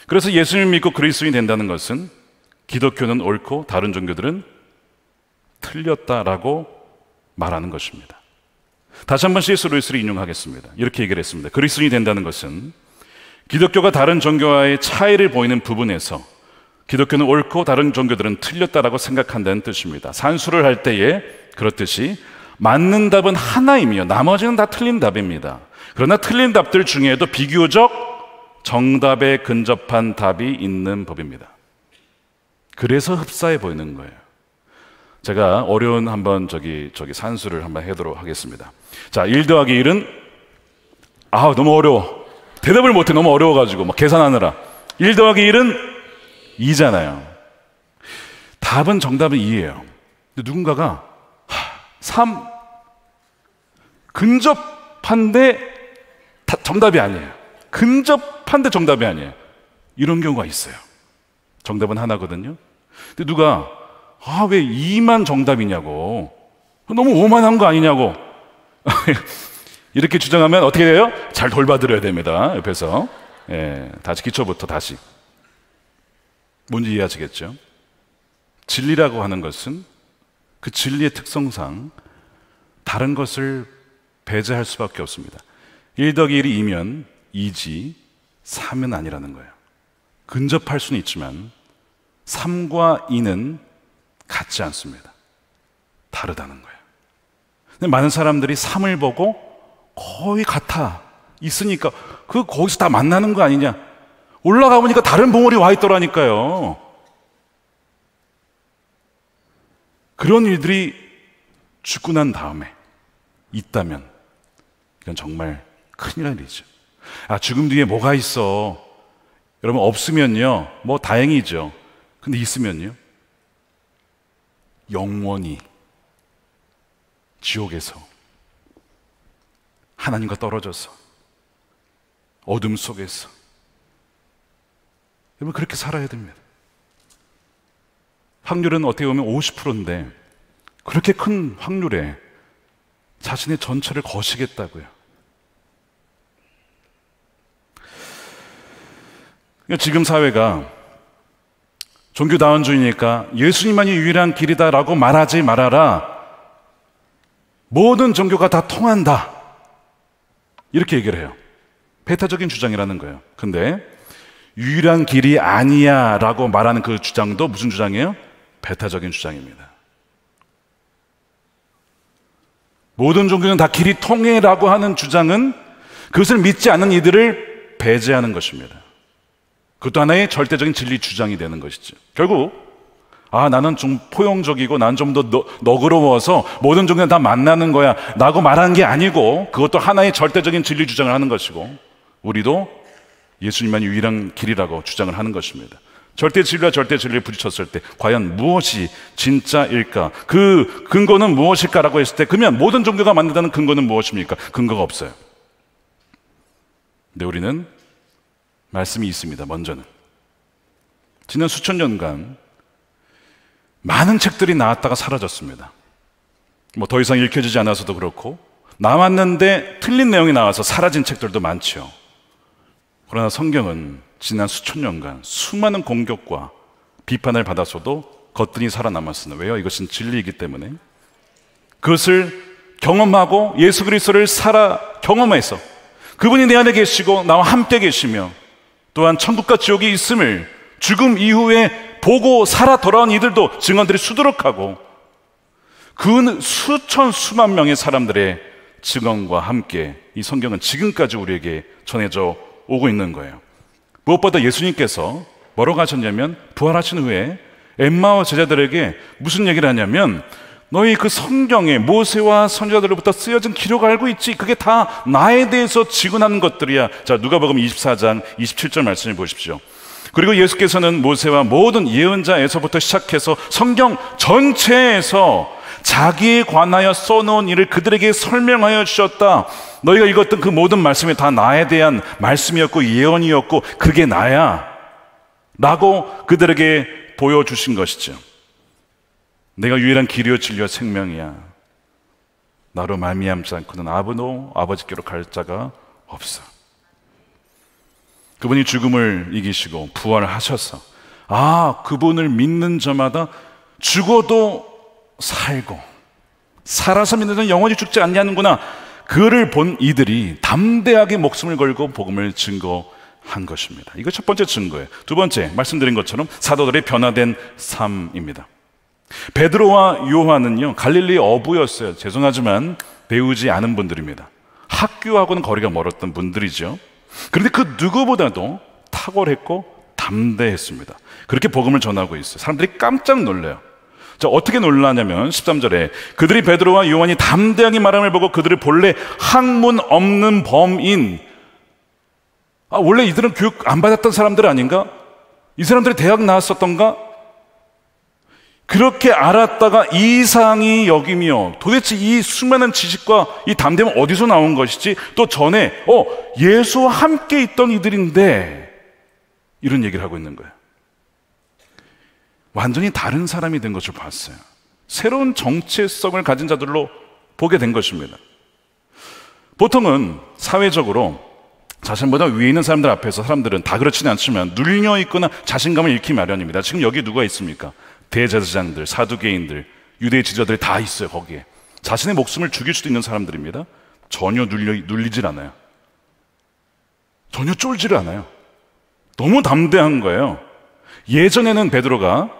그래서 예수님을 믿고 그리스도인이 된다는 것은 기독교는 옳고 다른 종교들은 틀렸다라고 말하는 것입니다. 다시 한번 C.S. 루이스를 인용하겠습니다. 이렇게 얘기를 했습니다. 그리스도인이 된다는 것은 기독교가 다른 종교와의 차이를 보이는 부분에서 기독교는 옳고 다른 종교들은 틀렸다라고 생각한다는 뜻입니다. 산수를 할 때에 그렇듯이 맞는 답은 하나이며 나머지는 다 틀린 답입니다. 그러나 틀린 답들 중에도 비교적 정답에 근접한 답이 있는 법입니다. 그래서 흡사해 보이는 거예요. 제가 어려운 한번 저기 저기 산수를 한번 해도록 하겠습니다. 자, 1 더하기 1은 아, 너무 어려워. 대답을 못해 너무 어려워 가지고 막 계산하느라 1 더하기 1은 2잖아요. 답은 정답은 2예요. 근데 누군가가 3 근접한데 정답이 아니에요. 근접한데 정답이 아니에요. 이런 경우가 있어요. 정답은 하나거든요. 근데 누가 아, 왜 2만 정답이냐고. 너무 오만한 거 아니냐고. 이렇게 주장하면 어떻게 돼요? 잘 돌봐드려야 됩니다. 옆에서. 예, 다시 기초부터 다시. 뭔지 이해하시겠죠? 진리라고 하는 것은 그 진리의 특성상 다른 것을 배제할 수밖에 없습니다. 1 더하기 1이 2면 2지 3은 아니라는 거예요. 근접할 수는 있지만 3과 2는 같지 않습니다. 다르다는 거예요. 근데 많은 사람들이 3을 보고 거의 같아. 있으니까 그 거기서 다 만나는 거 아니냐. 올라가 보니까 다른 봉우리 와 있더라니까요. 그런 일들이 죽고 난 다음에 있다면 이건 정말 큰일 일이죠. 아, 죽음 뒤에 뭐가 있어? 여러분 없으면요. 뭐 다행이죠. 근데 있으면요. 영원히 지옥에서 하나님과 떨어져서 어둠 속에서 여러분 그렇게 살아야 됩니다. 확률은 어떻게 보면 50%인데 그렇게 큰 확률에 자신의 전체를 거시겠다고요. 그러니까 지금 사회가 종교다원주의니까 예수님만이 유일한 길이다라고 말하지 말아라. 모든 종교가 다 통한다. 이렇게 얘기를 해요. 배타적인 주장이라는 거예요. 근데 유일한 길이 아니야 라고 말하는 그 주장도 무슨 주장이에요? 배타적인 주장입니다. 모든 종교는 다 길이 통해라고 하는 주장은 그것을 믿지 않는 이들을 배제하는 것입니다. 그것도 하나의 절대적인 진리 주장이 되는 것이죠. 결국 아 나는 좀 포용적이고 난 좀 더 너그러워서 모든 종교는 다 만나는 거야 라고 말하는 게 아니고 그것도 하나의 절대적인 진리 주장을 하는 것이고 우리도 예수님만 유일한 길이라고 주장을 하는 것입니다. 절대 진리와 절대 진리를 부딪혔을 때 과연 무엇이 진짜일까? 그 근거는 무엇일까라고 했을 때 그러면 모든 종교가 만든다는 근거는 무엇입니까? 근거가 없어요. 근데 우리는 말씀이 있습니다. 먼저는 지난 수천 년간 많은 책들이 나왔다가 사라졌습니다. 뭐 더 이상 읽혀지지 않아서도 그렇고 남았는데 틀린 내용이 나와서 사라진 책들도 많죠. 그러나 성경은 지난 수천 년간 수많은 공격과 비판을 받았어도 거뜬히 살아남았으나 왜요? 이것은 진리이기 때문에 그것을 경험하고 예수 그리스도를 살아 경험해서 그분이 내 안에 계시고 나와 함께 계시며 또한 천국과 지옥이 있음을 죽음 이후에 보고 살아 돌아온 이들도 증언들이 수두룩하고 그 수천 수만 명의 사람들의 증언과 함께 이 성경은 지금까지 우리에게 전해져 오고 있는 거예요. 무엇보다 예수님께서 뭐로 가셨냐면 부활하신 후에 엠마오 제자들에게 무슨 얘기를 하냐면 너희 그 성경에 모세와 선자들로부터 쓰여진 기록 알고 있지? 그게 다 나에 대해서 지근하는 것들이야. 자, 누가복음 24장 27절 말씀을 보십시오. 그리고 예수께서는 모세와 모든 예언자에서부터 시작해서 성경 전체에서 자기에 관하여 써놓은 일을 그들에게 설명하여 주셨다. 너희가 읽었던 그 모든 말씀이 다 나에 대한 말씀이었고 예언이었고 그게 나야. 라고 그들에게 보여주신 것이죠. 내가 유일한 길이요 진리와 생명이야. 나로 말미암지 않고는 아버노 아버지께로 갈 자가 없어. 그분이 죽음을 이기시고 부활하셔서 아 그분을 믿는 저마다 죽어도 살고 살아서 믿는 자는 영원히 죽지 않냐는구나. 그를 본 이들이 담대하게 목숨을 걸고 복음을 증거한 것입니다. 이거 첫 번째 증거예요. 두 번째 말씀드린 것처럼 사도들의 변화된 삶입니다. 베드로와 요한은요 갈릴리 어부였어요. 죄송하지만 배우지 않은 분들입니다. 학교하고는 거리가 멀었던 분들이죠. 그런데 그 누구보다도 탁월했고 담대했습니다. 그렇게 복음을 전하고 있어요. 사람들이 깜짝 놀래요. 자, 어떻게 놀라냐면 13절에 그들이 베드로와 요한이 담대하게 말함을 보고 그들을 본래 학문 없는 범인 아, 원래 이들은 교육 안 받았던 사람들 아닌가? 이 사람들이 대학 나왔었던가? 그렇게 알았다가 이상이 여기며 도대체 이 수많은 지식과 이 담대함은 어디서 나온 것이지? 또 전에 어 예수와 함께 있던 이들인데 이런 얘기를 하고 있는 거예요. 완전히 다른 사람이 된 것을 봤어요. 새로운 정체성을 가진 자들로 보게 된 것입니다. 보통은 사회적으로 자신보다 위에 있는 사람들 앞에서 사람들은 다 그렇지는 않지만 눌려 있거나 자신감을 잃기 마련입니다. 지금 여기 누가 있습니까? 대제사장들, 사두개인들, 유대 지자들 다 있어요, 거기에. 자신의 목숨을 죽일 수도 있는 사람들입니다. 전혀 눌려, 눌리질 않아요. 전혀 쫄지를 않아요. 너무 담대한 거예요. 예전에는 베드로가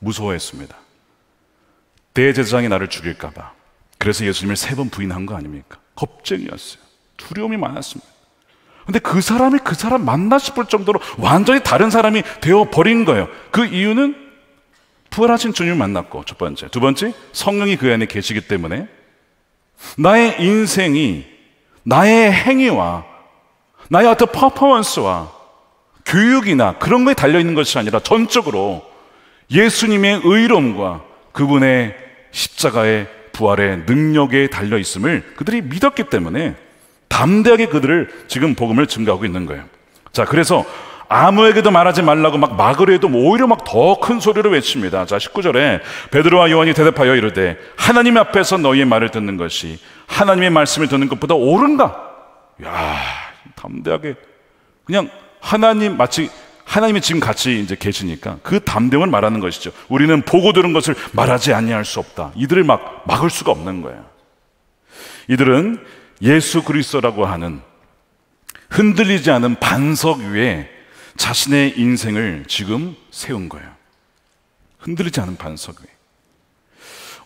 무서워했습니다. 대제사장이 나를 죽일까봐. 그래서 예수님을 세 번 부인한 거 아닙니까? 겁쟁이였어요. 두려움이 많았습니다. 근데 그 사람이 그 사람 만나 싶을 정도로 완전히 다른 사람이 되어 버린 거예요. 그 이유는 부활하신 주님을 만났고, 첫 번째. 두 번째, 성령이 그 안에 계시기 때문에 나의 인생이 나의 행위와 나의 어떤 퍼포먼스와 교육이나 그런 거에 달려 있는 것이 아니라 전적으로 예수님의 의로움과 그분의 십자가의 부활의 능력에 달려 있음을 그들이 믿었기 때문에 담대하게 그들을 지금 복음을 증가하고 있는 거예요. 자, 그래서 아무에게도 말하지 말라고 막 막으려 해도 오히려 막 더 큰 소리로 외칩니다. 자, 19절에 베드로와 요한이 대답하여 이르되 하나님 앞에서 너희의 말을 듣는 것이 하나님의 말씀을 듣는 것보다 옳은가? 야, 담대하게 그냥 하나님 마치 하나님이 지금 같이 이제 계시니까 그 담대함을 말하는 것이죠. 우리는 보고 들은 것을 말하지 아니할 수 없다. 이들을 막 막을 수가 없는 거예요. 이들은 예수 그리스도라고 하는 흔들리지 않은 반석 위에 자신의 인생을 지금 세운 거예요. 흔들리지 않은 반석 위에.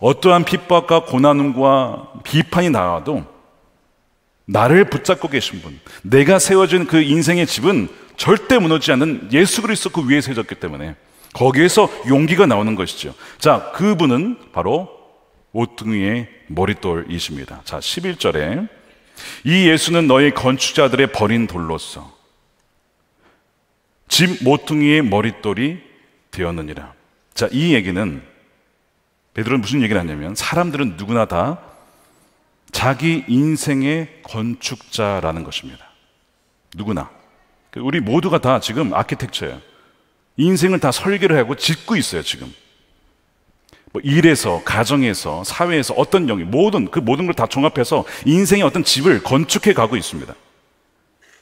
어떠한 핍박과 고난과 비판이 나와도 나를 붙잡고 계신 분, 내가 세워진 그 인생의 집은 절대 무너지지 않는 예수 그리스도 그 위에 세졌기 때문에 거기에서 용기가 나오는 것이죠. 자, 그분은 바로 오등이의 머릿돌이십니다. 자, 11절에 이 예수는 너희 건축자들의 버린 돌로서 집 모퉁이의 머릿돌이 되었느니라. 자, 이 얘기는 베드로는 무슨 얘기를 하냐면 사람들은 누구나 다 자기 인생의 건축자라는 것입니다. 누구나. 우리 모두가 다 지금 아키텍처예요. 인생을 다 설계를 하고 짓고 있어요, 지금. 뭐 일에서, 가정에서, 사회에서 어떤 영역, 모든 그 모든 걸 다 종합해서 인생의 어떤 집을 건축해 가고 있습니다.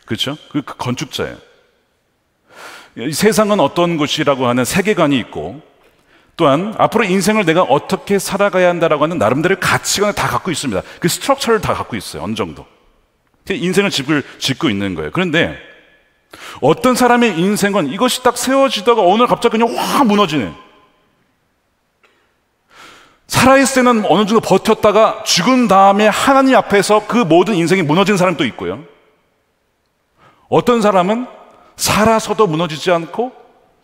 그렇죠? 그, 그 건축자예요. 세상은 어떤 곳이라고 하는 세계관이 있고 또한 앞으로 인생을 내가 어떻게 살아가야 한다라고 하는 나름대로의 가치관을 다 갖고 있습니다. 그 스트럭처를 다 갖고 있어요. 어느 정도. 인생을 집을 짓고 있는 거예요. 그런데 어떤 사람의 인생은 이것이 딱 세워지다가 오늘 갑자기 그냥 확 무너지네. 살아있을 때는 어느 정도 버텼다가 죽은 다음에 하나님 앞에서 그 모든 인생이 무너진 사람도 있고요. 어떤 사람은 살아서도 무너지지 않고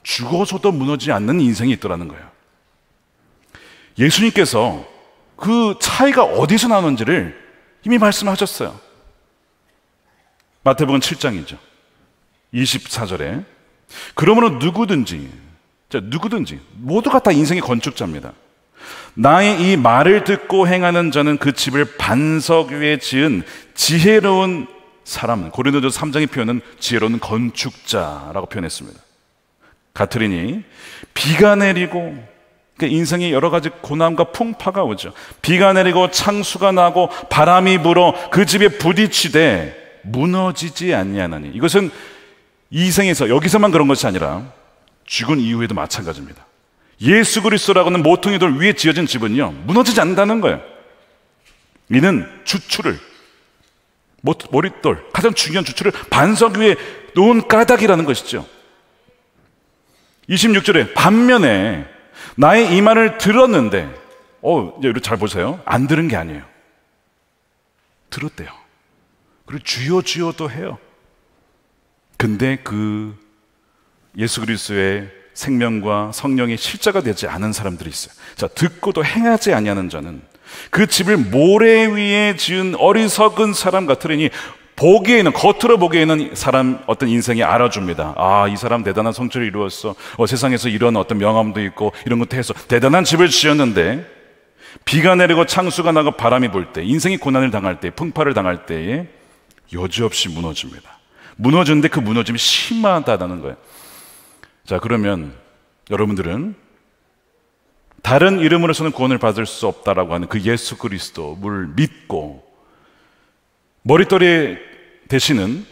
죽어서도 무너지지 않는 인생이 있더라는 거예요. 예수님께서 그 차이가 어디서 나는지를 이미 말씀하셨어요. 마태복음 7장이죠. 24절에 그러므로 누구든지 자, 누구든지 모두가 다 인생의 건축자입니다. 나의 이 말을 듣고 행하는 자는 그 집을 반석 위에 지은 지혜로운 사람, 고린도서 3장의 표현은 지혜로운 건축자라고 표현했습니다. 가트리니 비가 내리고 그러니까 인생에 여러 가지 고난과 풍파가 오죠. 비가 내리고 창수가 나고 바람이 불어 그 집에 부딪히되 무너지지 않냐나니 이것은 이 생에서 여기서만 그런 것이 아니라 죽은 이후에도 마찬가지입니다. 예수 그리스도라고는 모퉁이 돌 위에 지어진 집은요 무너지지 않는다는 거예요. 이는 주추를 머릿돌 가장 중요한 주추를 반석 위에 놓은 까닭이라는 것이죠. 26절에 반면에 나의 이 말을 들었는데, 어, 이제 잘 보세요. 안 들은 게 아니에요. 들었대요. 그리고 주여 주여도 해요. 근데 그 예수 그리스도의 생명과 성령의 실자가 되지 않은 사람들이 있어요. 자, 듣고도 행하지 아니하는 자는 그 집을 모래 위에 지은 어리석은 사람 같으니 보기에는 겉으로 보기에는 사람 어떤 인생이 알아줍니다. 아, 이 사람 대단한 성취를 이루었어. 어, 세상에서 이런 어떤 명함도 있고 이런 것도 해서 대단한 집을 지었는데 비가 내리고 창수가 나고 바람이 불 때, 인생이 고난을 당할 때, 풍파를 당할 때에 여지없이 무너집니다. 무너졌는데 그 무너짐이 심하다는 거예요. 자, 그러면 여러분들은 다른 이름으로서는 구원을 받을 수 없다라고 하는 그 예수 그리스도를 믿고 머릿돌이 되시는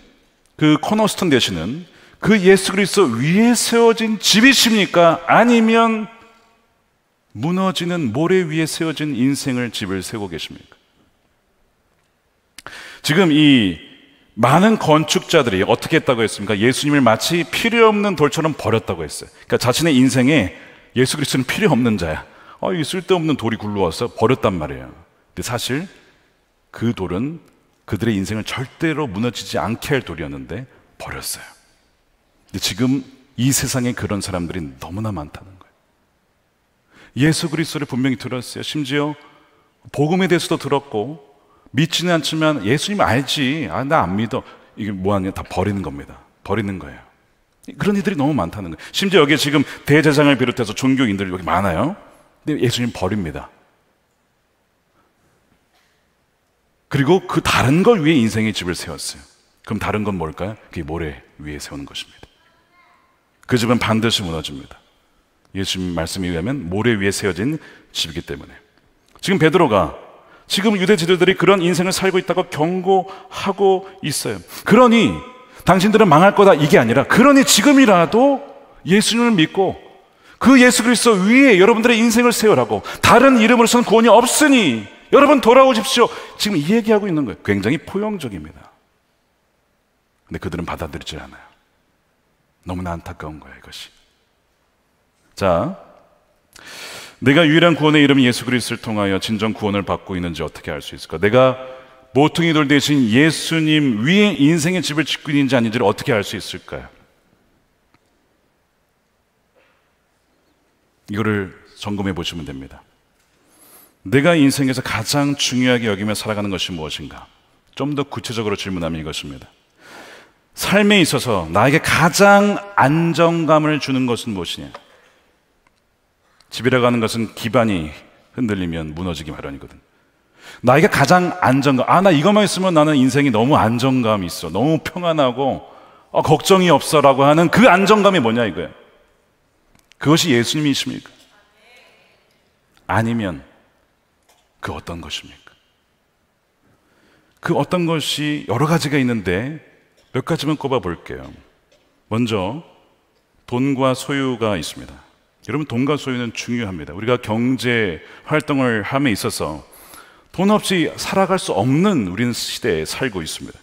그 코너스톤 되시는 그 예수 그리스도 위에 세워진 집이십니까? 아니면 무너지는 모래 위에 세워진 인생을 집을 세우고 계십니까? 지금 이 많은 건축자들이 어떻게 했다고 했습니까? 예수님을 마치 필요 없는 돌처럼 버렸다고 했어요. 그러니까 자신의 인생에 예수 그리스도는 필요 없는 자야. 어, 이 쓸데없는 돌이 굴러와서 버렸단 말이에요. 근데 사실 그 돌은 그들의 인생을 절대로 무너지지 않게 할 돌이었는데 버렸어요. 근데 지금 이 세상에 그런 사람들이 너무나 많다는 거예요. 예수 그리스도를 분명히 들었어요. 심지어 복음에 대해서도 들었고 믿지는 않지만 예수님 알지. 아, 나 안 믿어. 이게 뭐하냐? 다 버리는 겁니다. 버리는 거예요. 그런 이들이 너무 많다는 거예요. 심지어 여기 지금 대제장을 비롯해서 종교인들 여기 많아요. 근데 예수님 버립니다. 그리고 그 다른 걸 위해 인생의 집을 세웠어요. 그럼 다른 건 뭘까요? 그게 모래 위에 세우는 것입니다. 그 집은 반드시 무너집니다. 예수님 말씀에 의하면 모래 위에 세워진 집이기 때문에. 지금 베드로가 지금 유대 지도들이 그런 인생을 살고 있다고 경고하고 있어요. 그러니 당신들은 망할 거다 이게 아니라 그러니 지금이라도 예수님을 믿고 그 예수 그리스도 위에 여러분들의 인생을 세우라고 다른 이름으로서는 구원이 없으니 여러분 돌아오십시오. 지금 이 얘기하고 있는 거예요. 굉장히 포용적입니다. 근데 그들은 받아들이지 않아요. 너무나 안타까운 거예요, 이것이. 자, 내가 유일한 구원의 이름 예수 그리스도를 통하여 진정 구원을 받고 있는지 어떻게 알 수 있을까? 내가 모퉁이 돌 대신 예수님 위에 인생의 집을 짓고 있는지 아닌지를 어떻게 알 수 있을까요? 이거를 점검해 보시면 됩니다. 내가 인생에서 가장 중요하게 여기며 살아가는 것이 무엇인가? 좀 더 구체적으로 질문하면 이것입니다. 삶에 있어서 나에게 가장 안정감을 주는 것은 무엇이냐? 집이라고 하는 것은 기반이 흔들리면 무너지기 마련이거든. 나에게 가장 안정감, 아, 나 이것만 있으면 나는 인생이 너무 안정감이 있어. 너무 평안하고, 어, 걱정이 없어. 라고 하는 그 안정감이 뭐냐 이거예요. 그것이 예수님이십니까? 아니면 그 어떤 것입니까? 그 어떤 것이 여러 가지가 있는데 몇 가지만 꼽아 볼게요. 먼저 돈과 소유가 있습니다. 여러분 돈과 소유는 중요합니다. 우리가 경제 활동을 함에 있어서 돈 없이 살아갈 수 없는 우리는 시대에 살고 있습니다.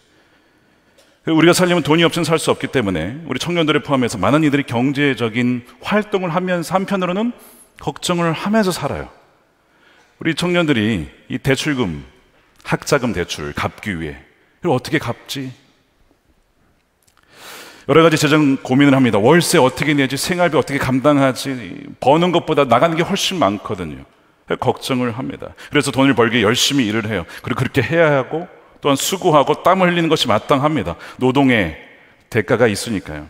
우리가 살려면 돈이 없이는 살 수 없기 때문에 우리 청년들을 포함해서 많은 이들이 경제적인 활동을 하면서 한편으로는 걱정을 하면서 살아요. 우리 청년들이 이 대출금, 학자금 대출 갚기 위해 이걸 어떻게 갚지? 여러 가지 재정 고민을 합니다. 월세 어떻게 내지, 생활비 어떻게 감당하지, 버는 것보다 나가는 게 훨씬 많거든요. 걱정을 합니다. 그래서 돈을 벌기 열심히 일을 해요. 그리고 그렇게 해야 하고 또한 수고하고 땀을 흘리는 것이 마땅합니다. 노동의 대가가 있으니까요.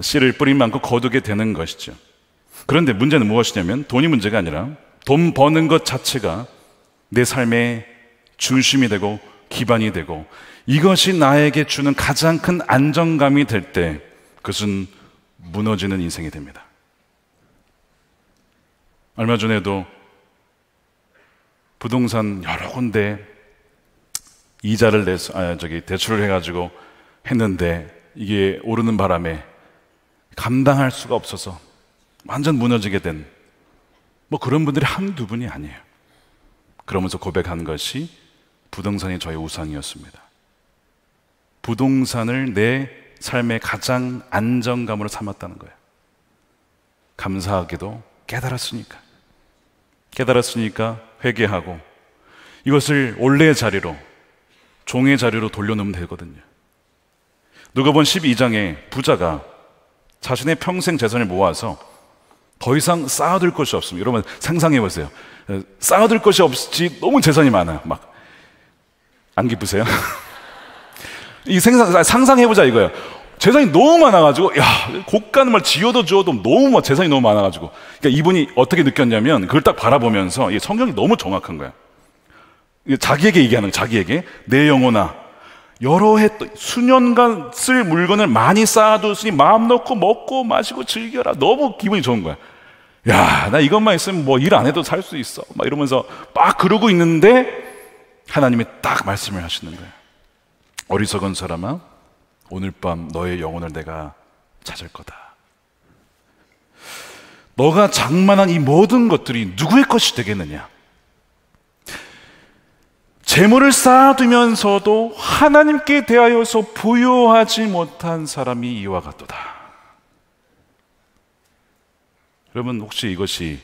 씨를 뿌린 만큼 거두게 되는 것이죠. 그런데 문제는 무엇이냐면 돈이 문제가 아니라 돈 버는 것 자체가 내 삶의 중심이 되고 기반이 되고 이것이 나에게 주는 가장 큰 안정감이 될 때 그것은 무너지는 인생이 됩니다. 얼마 전에도 부동산 여러 군데 이자를 내서 아, 저기 대출을 해가지고 했는데 이게 오르는 바람에 감당할 수가 없어서 완전 무너지게 된 뭐 그런 분들이 한두 분이 아니에요. 그러면서 고백한 것이 부동산이 저의 우상이었습니다. 부동산을 내 삶의 가장 안정감으로 삼았다는 거예요. 감사하게도 깨달았으니까. 깨달았으니까 회개하고 이것을 원래의 자리로 종의 자리로 돌려놓으면 되거든요. 누가본 12장에 부자가 자신의 평생 재산을 모아서 더 이상 쌓아둘 것이 없습니다. 여러분 상상해 보세요. 쌓아둘 것이 없이 너무 재산이 많아요. 막. 안 기쁘세요? 이 상상해보자 이거예요. 재산이 너무 많아가지고, 야, 고가는 말 지어도 지어도 너무 막 재산이 너무 많아가지고. 그러니까 이분이 어떻게 느꼈냐면, 그걸 딱 바라보면서, 성경이 너무 정확한 거야. 자기에게 얘기하는 자기에게. 내 영혼아 여러 해 수년간 쓸 물건을 많이 쌓아뒀으니 마음 놓고 먹고 마시고 즐겨라. 너무 기분이 좋은 거야. 야 나 이것만 있으면 뭐 일 안 해도 살 수 있어. 막 이러면서 막 그러고 있는데 하나님이 딱 말씀을 하시는 거예요 어리석은 사람아 오늘 밤 너의 영혼을 내가 찾을 거다 너가 장만한 이 모든 것들이 누구의 것이 되겠느냐 재물을 쌓아두면서도 하나님께 대하여서 부여하지 못한 사람이 이와 같도다. 여러분 혹시 이것이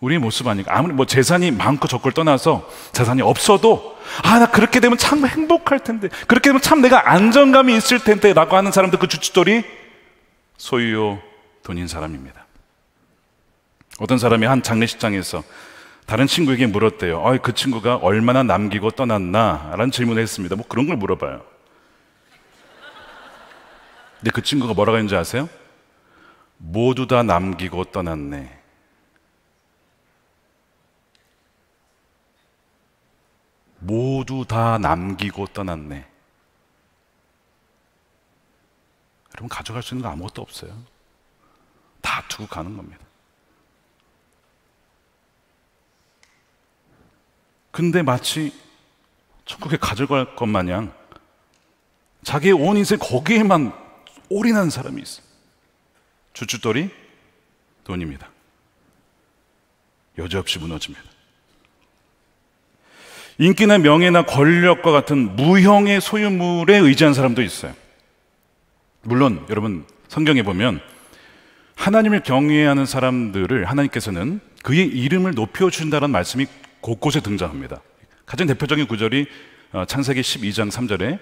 우리의 모습 아니까 아무리 뭐 재산이 많고 적고를 떠나서 재산이 없어도 아 나 그렇게 되면 참 행복할 텐데 그렇게 되면 참 내가 안정감이 있을 텐데 라고 하는 사람들 그 주춧돌이 소유요 돈인 사람입니다. 어떤 사람이 한 장례식장에서 다른 친구에게 물었대요. 어, 그 친구가 얼마나 남기고 떠났나? 라는 질문을 했습니다. 뭐 그런 걸 물어봐요. 근데 그 친구가 뭐라고 했는지 아세요? 모두 다 남기고 떠났네. 모두 다 남기고 떠났네. 여러분, 가져갈 수 있는 거 아무것도 없어요. 다 두고 가는 겁니다. 근데 마치 천국에 가져갈 것 마냥 자기의 온 인생 거기에만 올인한 사람이 있어. 주춧돌이 돈입니다. 여지없이 무너집니다. 인기나 명예나 권력과 같은 무형의 소유물에 의지한 사람도 있어요. 물론 여러분 성경에 보면 하나님을 경외하는 사람들을 하나님께서는 그의 이름을 높여 주신다는 말씀이 곳곳에 등장합니다. 가장 대표적인 구절이 어, 창세기 12장 3절에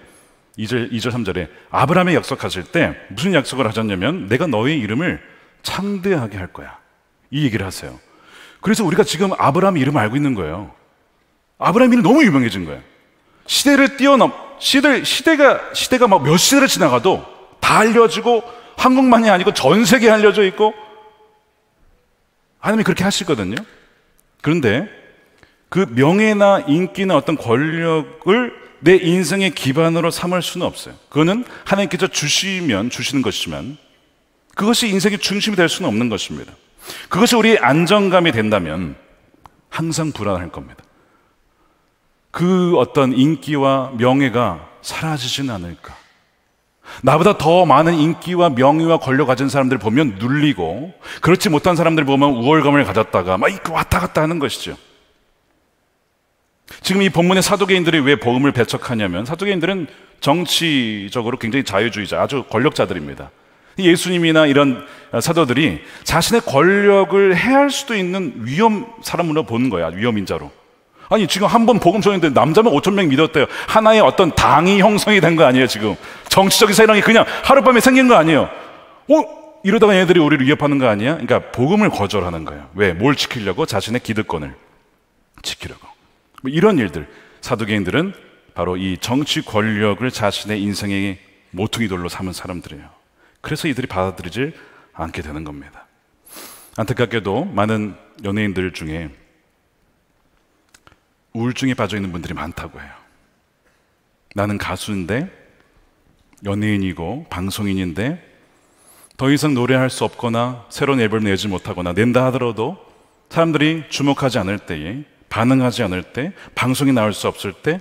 2절, 2절 3절에 아브라함의 약속하실 때 무슨 약속을 하셨냐면 내가 너의 이름을 창대하게 할 거야. 이 얘기를 하세요. 그래서 우리가 지금 아브라함 이름을 알고 있는 거예요. 아브라함 이름 너무 유명해진 거예요. 시대를 뛰어넘 시대 시대가 시대가 막 몇 시대를 지나가도 다 알려지고 한국만이 아니고 전 세계에 알려져 있고 하나님이 그렇게 하시거든요. 그런데 그 명예나 인기나 어떤 권력을 내 인생의 기반으로 삼을 수는 없어요. 그거는 하나님께서 주시면 주시는 것이지만 그것이 인생의 중심이 될 수는 없는 것입니다. 그것이 우리의 안정감이 된다면 항상 불안할 겁니다. 그 어떤 인기와 명예가 사라지진 않을까. 나보다 더 많은 인기와 명예와 권력 가진 사람들 보면 눌리고 그렇지 못한 사람들 보면 우월감을 가졌다가 막 왔다 갔다 하는 것이죠. 지금 이 본문의 사도계인들이 왜 복음을 배척하냐면 사도계인들은 정치적으로 굉장히 자유주의자, 아주 권력자들입니다. 예수님이나 이런 사도들이 자신의 권력을 해할 수도 있는 위험 사람으로 보는 거야, 위험인자로. 아니, 지금 한 번 복음 전했는데 남자만 5천 명 믿었대요. 하나의 어떤 당이 형성이 된 거 아니에요, 지금. 정치적인 세력이 그냥 하룻밤에 생긴 거 아니에요. 어? 이러다가 얘들이 우리를 위협하는 거 아니야? 그러니까 복음을 거절하는 거예요. 왜? 뭘 지키려고? 자신의 기득권을 지키려고. 뭐 이런 일들. 사두개인들은 바로 이 정치 권력을 자신의 인생의 모퉁이 돌로 삼은 사람들이에요. 그래서 이들이 받아들이질 않게 되는 겁니다. 안타깝게도 많은 연예인들 중에 우울증에 빠져 있는 분들이 많다고 해요. 나는 가수인데 연예인이고 방송인인데 더 이상 노래할 수 없거나 새로운 앨범 내지 못하거나 낸다 하더라도 사람들이 주목하지 않을 때에 반응하지 않을 때 방송이 나올 수 없을 때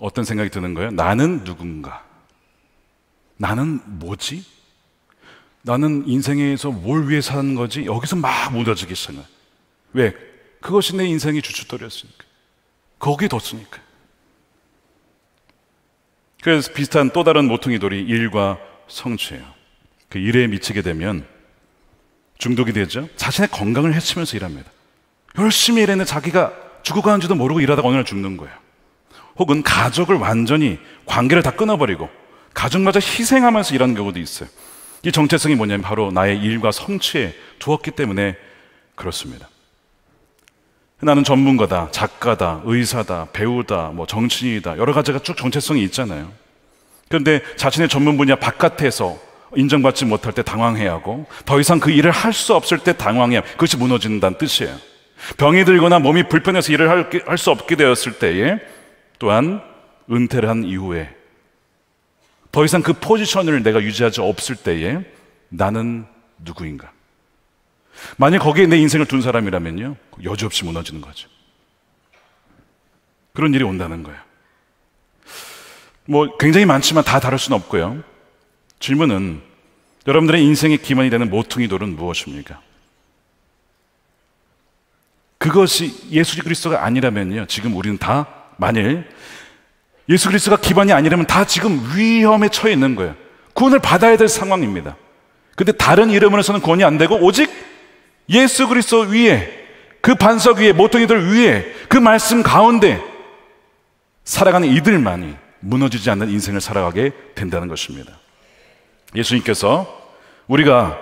어떤 생각이 드는 거예요? 나는 누군가? 나는 뭐지? 나는 인생에서 뭘 위해 사는 거지? 여기서 막 무너지기 시작해요. 왜? 그것이 내 인생의 주춧돌이었으니까. 거기에 뒀으니까. 그래서 비슷한 또 다른 모퉁이 돌이 일과 성취예요. 그 일에 미치게 되면 중독이 되죠. 자신의 건강을 해치면서 일합니다. 열심히 일했는데 자기가 죽어가는지도 모르고 일하다가 어느 날 죽는 거예요. 혹은 가족을 완전히 관계를 다 끊어버리고 가족마저 희생하면서 일하는 경우도 있어요. 이 정체성이 뭐냐면 바로 나의 일과 성취에 두었기 때문에 그렇습니다. 나는 전문가다, 작가다, 의사다, 배우다, 뭐 정치인이다 여러 가지가 쭉 정체성이 있잖아요. 그런데 자신의 전문 분야 바깥에서 인정받지 못할 때 당황해하고 더 이상 그 일을 할 수 없을 때 당황해 그것이 무너진다는 뜻이에요. 병이 들거나 몸이 불편해서 일을 할 수 없게 되었을 때에 또한 은퇴를 한 이후에 더 이상 그 포지션을 내가 유지하지 없을 때에 나는 누구인가? 만약 거기에 내 인생을 둔 사람이라면요, 여지없이 무너지는 거죠. 그런 일이 온다는 거예요. 뭐 굉장히 많지만 다 다룰 수는 없고요. 질문은 여러분들의 인생의 기반이 되는 모퉁이 돌은 무엇입니까? 그것이 예수 그리스도가 아니라면요. 지금 우리는 다 만일 예수 그리스도가 기반이 아니라면 다 지금 위험에 처해 있는 거예요. 구원을 받아야 될 상황입니다. 근데 다른 이름으로서는 구원이 안 되고 오직 예수 그리스도 위에 그 반석 위에 모퉁이들 위에 그 말씀 가운데 살아가는 이들만이 무너지지 않는 인생을 살아가게 된다는 것입니다. 예수님께서 우리가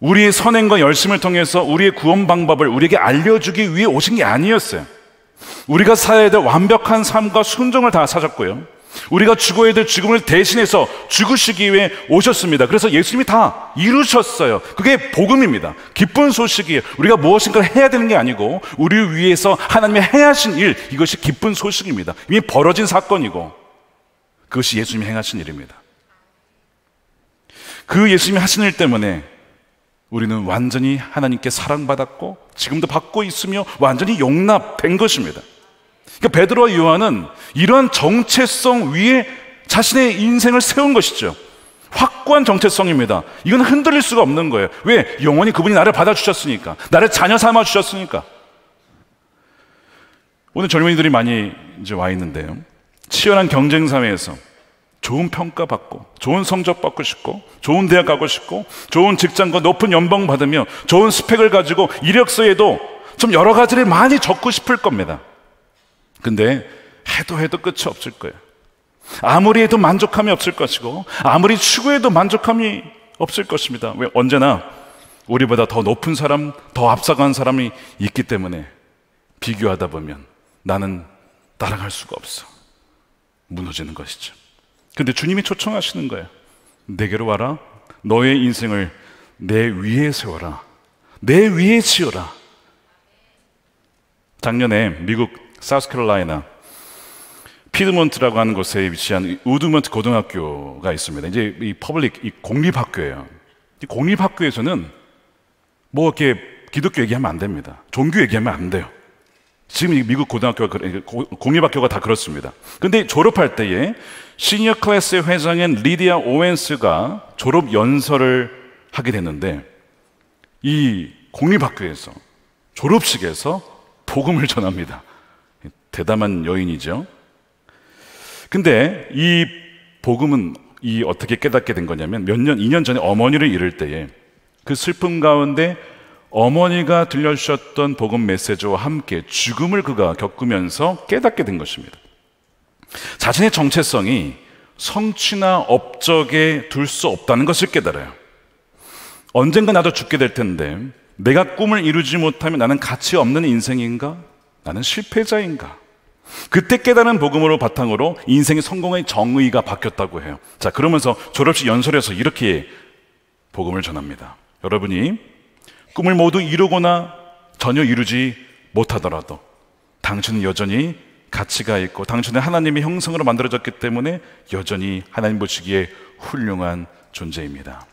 우리의 선행과 열심을 통해서 우리의 구원 방법을 우리에게 알려주기 위해 오신 게 아니었어요. 우리가 살아야 될 완벽한 삶과 순종을 다 사셨고요. 우리가 죽어야 될 죽음을 대신해서 죽으시기 위해 오셨습니다. 그래서 예수님이 다 이루셨어요. 그게 복음입니다. 기쁜 소식이에요. 우리가 무엇인가 해야 되는 게 아니고 우리를 위해서 하나님이 행하신 일 이것이 기쁜 소식입니다. 이미 벌어진 사건이고 그것이 예수님이 행하신 일입니다. 그 예수님이 하신 일 때문에 우리는 완전히 하나님께 사랑받았고 지금도 받고 있으며 완전히 용납된 것입니다. 그러니까 베드로와 요한은 이러한 정체성 위에 자신의 인생을 세운 것이죠. 확고한 정체성입니다. 이건 흔들릴 수가 없는 거예요. 왜? 영원히 그분이 나를 받아주셨으니까. 나를 자녀 삼아 주셨으니까. 오늘 젊은이들이 많이 이제 와 있는데요. 치열한 경쟁 사회에서 좋은 평가 받고 좋은 성적 받고 싶고 좋은 대학 가고 싶고 좋은 직장과 높은 연봉 받으며 좋은 스펙을 가지고 이력서에도 좀 여러 가지를 많이 적고 싶을 겁니다. 근데 해도 해도 끝이 없을 거예요. 아무리 해도 만족함이 없을 것이고 아무리 추구해도 만족함이 없을 것입니다. 왜 언제나 우리보다 더 높은 사람, 더 앞서간 사람이 있기 때문에 비교하다 보면 나는 따라갈 수가 없어. 무너지는 것이죠. 근데 주님이 초청하시는 거예요. 내게로 와라. 너의 인생을 내 위에 세워라. 내 위에 지어라. 작년에 미국 사우스캐롤라이나 피드몬트라고 하는 곳에 위치한 우드몬트 고등학교가 있습니다. 이제 이 public 이 공립학교예요. 이 공립학교에서는 뭐 이렇게 기독교 얘기하면 안 됩니다. 종교 얘기하면 안 돼요. 지금 미국 고등학교가 공립학교가 다 그렇습니다. 근데 졸업할 때에 시니어 클래스의 회장인 리디아 오웬스가 졸업 연설을 하게 됐는데 이 공립학교에서 졸업식에서 복음을 전합니다. 대담한 여인이죠. 근데 이 복음은 이 어떻게 깨닫게 된 거냐면 몇 년, 2년 전에 어머니를 잃을 때에 그 슬픔 가운데 어머니가 들려주셨던 복음 메시지와 함께 죽음을 그가 겪으면서 깨닫게 된 것입니다. 자신의 정체성이 성취나 업적에 둘 수 없다는 것을 깨달아요. 언젠가 나도 죽게 될 텐데 내가 꿈을 이루지 못하면 나는 가치 없는 인생인가? 나는 실패자인가? 그때 깨달은 복음으로 바탕으로 인생의 성공의 정의가 바뀌었다고 해요. 자, 그러면서 졸업식 연설에서 이렇게 복음을 전합니다. 여러분이 꿈을 모두 이루거나 전혀 이루지 못하더라도 당신은 여전히 가치가 있고 당신은 하나님의 형성으로 만들어졌기 때문에 여전히 하나님 보시기에 훌륭한 존재입니다.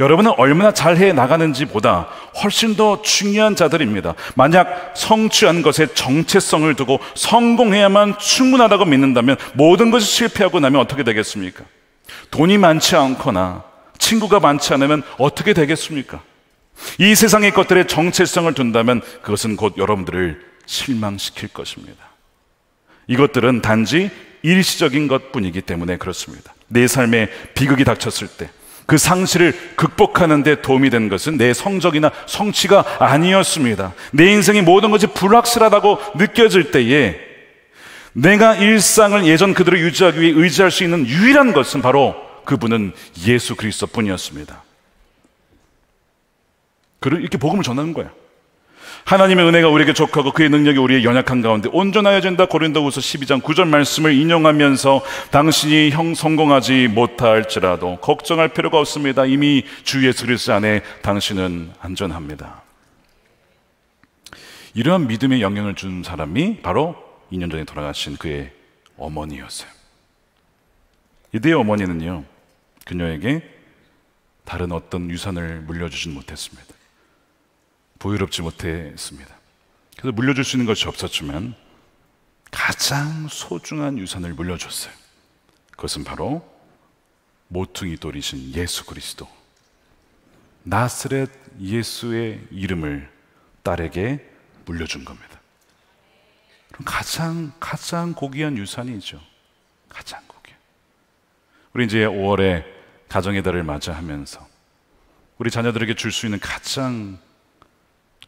여러분은 얼마나 잘 해 나가는지 보다 훨씬 더 중요한 자들입니다. 만약 성취한 것에 정체성을 두고 성공해야만 충분하다고 믿는다면 모든 것이 실패하고 나면 어떻게 되겠습니까? 돈이 많지 않거나 친구가 많지 않으면 어떻게 되겠습니까? 이 세상의 것들에 정체성을 둔다면 그것은 곧 여러분들을 실망시킬 것입니다. 이것들은 단지 일시적인 것 뿐이기 때문에 그렇습니다. 내 삶에 비극이 닥쳤을 때, 그 상실을 극복하는 데 도움이 된 것은 내 성적이나 성취가 아니었습니다. 내 인생의 모든 것이 불확실하다고 느껴질 때에 내가 일상을 예전 그대로 유지하기 위해 의지할 수 있는 유일한 것은 바로 그분은 예수 그리스도 뿐이었습니다. 이렇게 복음을 전하는 거야. 하나님의 은혜가 우리에게 족하고 그의 능력이 우리의 연약한 가운데 온전하여 진다 고린도후서 12장 9절 말씀을 인용하면서 당신이 형 성공하지 못할지라도 걱정할 필요가 없습니다. 이미 주 예수 그리스도 안에 당신은 안전합니다. 이러한 믿음의 영향을 준 사람이 바로 2년 전에 돌아가신 그의 어머니였어요. 이대의 어머니는요, 그녀에게 다른 어떤 유산을 물려주진 못했습니다. 보유롭지 못했습니다. 그래서 물려줄 수 있는 것이 없었지만 가장 소중한 유산을 물려줬어요. 그것은 바로 모퉁이 돌이신 예수 그리스도. 나스렛 예수의 이름을 딸에게 물려준 겁니다. 가장 가장 고귀한 유산이죠. 가장 고귀한. 우리 이제 5월에 가정의 달을 맞이하면서 우리 자녀들에게 줄 수 있는 가장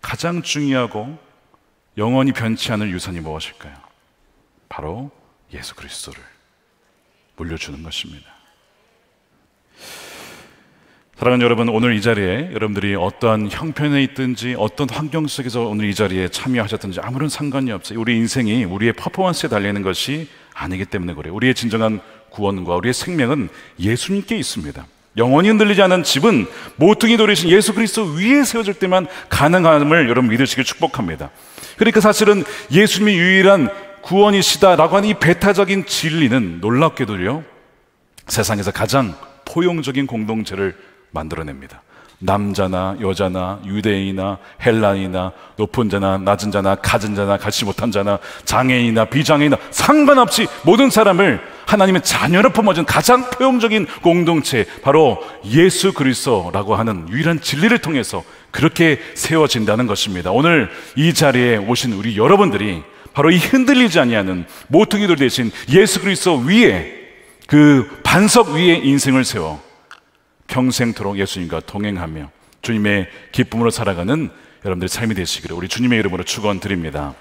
가장 중요하고 영원히 변치 않을 유산이 무엇일까요? 바로 예수 그리스도를 물려주는 것입니다. 사랑하는 여러분, 오늘 이 자리에 여러분들이 어떠한 형편에 있든지 어떤 환경 속에서 오늘 이 자리에 참여하셨든지 아무런 상관이 없어요. 우리 인생이 우리의 퍼포먼스에 달리는 것이 아니기 때문에 그래요. 우리의 진정한 구원과 우리의 생명은 예수님께 있습니다. 영원히 흔들리지 않은 집은 모퉁이 돌이신 예수 그리스도 위에 세워질 때만 가능함을 여러분 믿으시길 축복합니다. 그러니까 사실은 예수님이 유일한 구원이시다라고 하는 이 배타적인 진리는 놀랍게도요, 세상에서 가장 포용적인 공동체를 만들어냅니다. 남자나 여자나 유대인이나 헬라이나 높은 자나 낮은 자나 가진 자나 갖지 못한 자나 장애인이나 비장애인이나 상관없이 모든 사람을 하나님의 자녀로 품어준 가장 포용적인 공동체 바로 예수 그리스도라고 하는 유일한 진리를 통해서 그렇게 세워진다는 것입니다. 오늘 이 자리에 오신 우리 여러분들이 바로 이 흔들리지 아니하는 모퉁이들 대신 예수 그리스도 위에 그 반석 위에 인생을 세워 평생토록 예수님과 동행하며 주님의 기쁨으로 살아가는 여러분들의 삶이 되시기를 우리 주님의 이름으로 축원드립니다.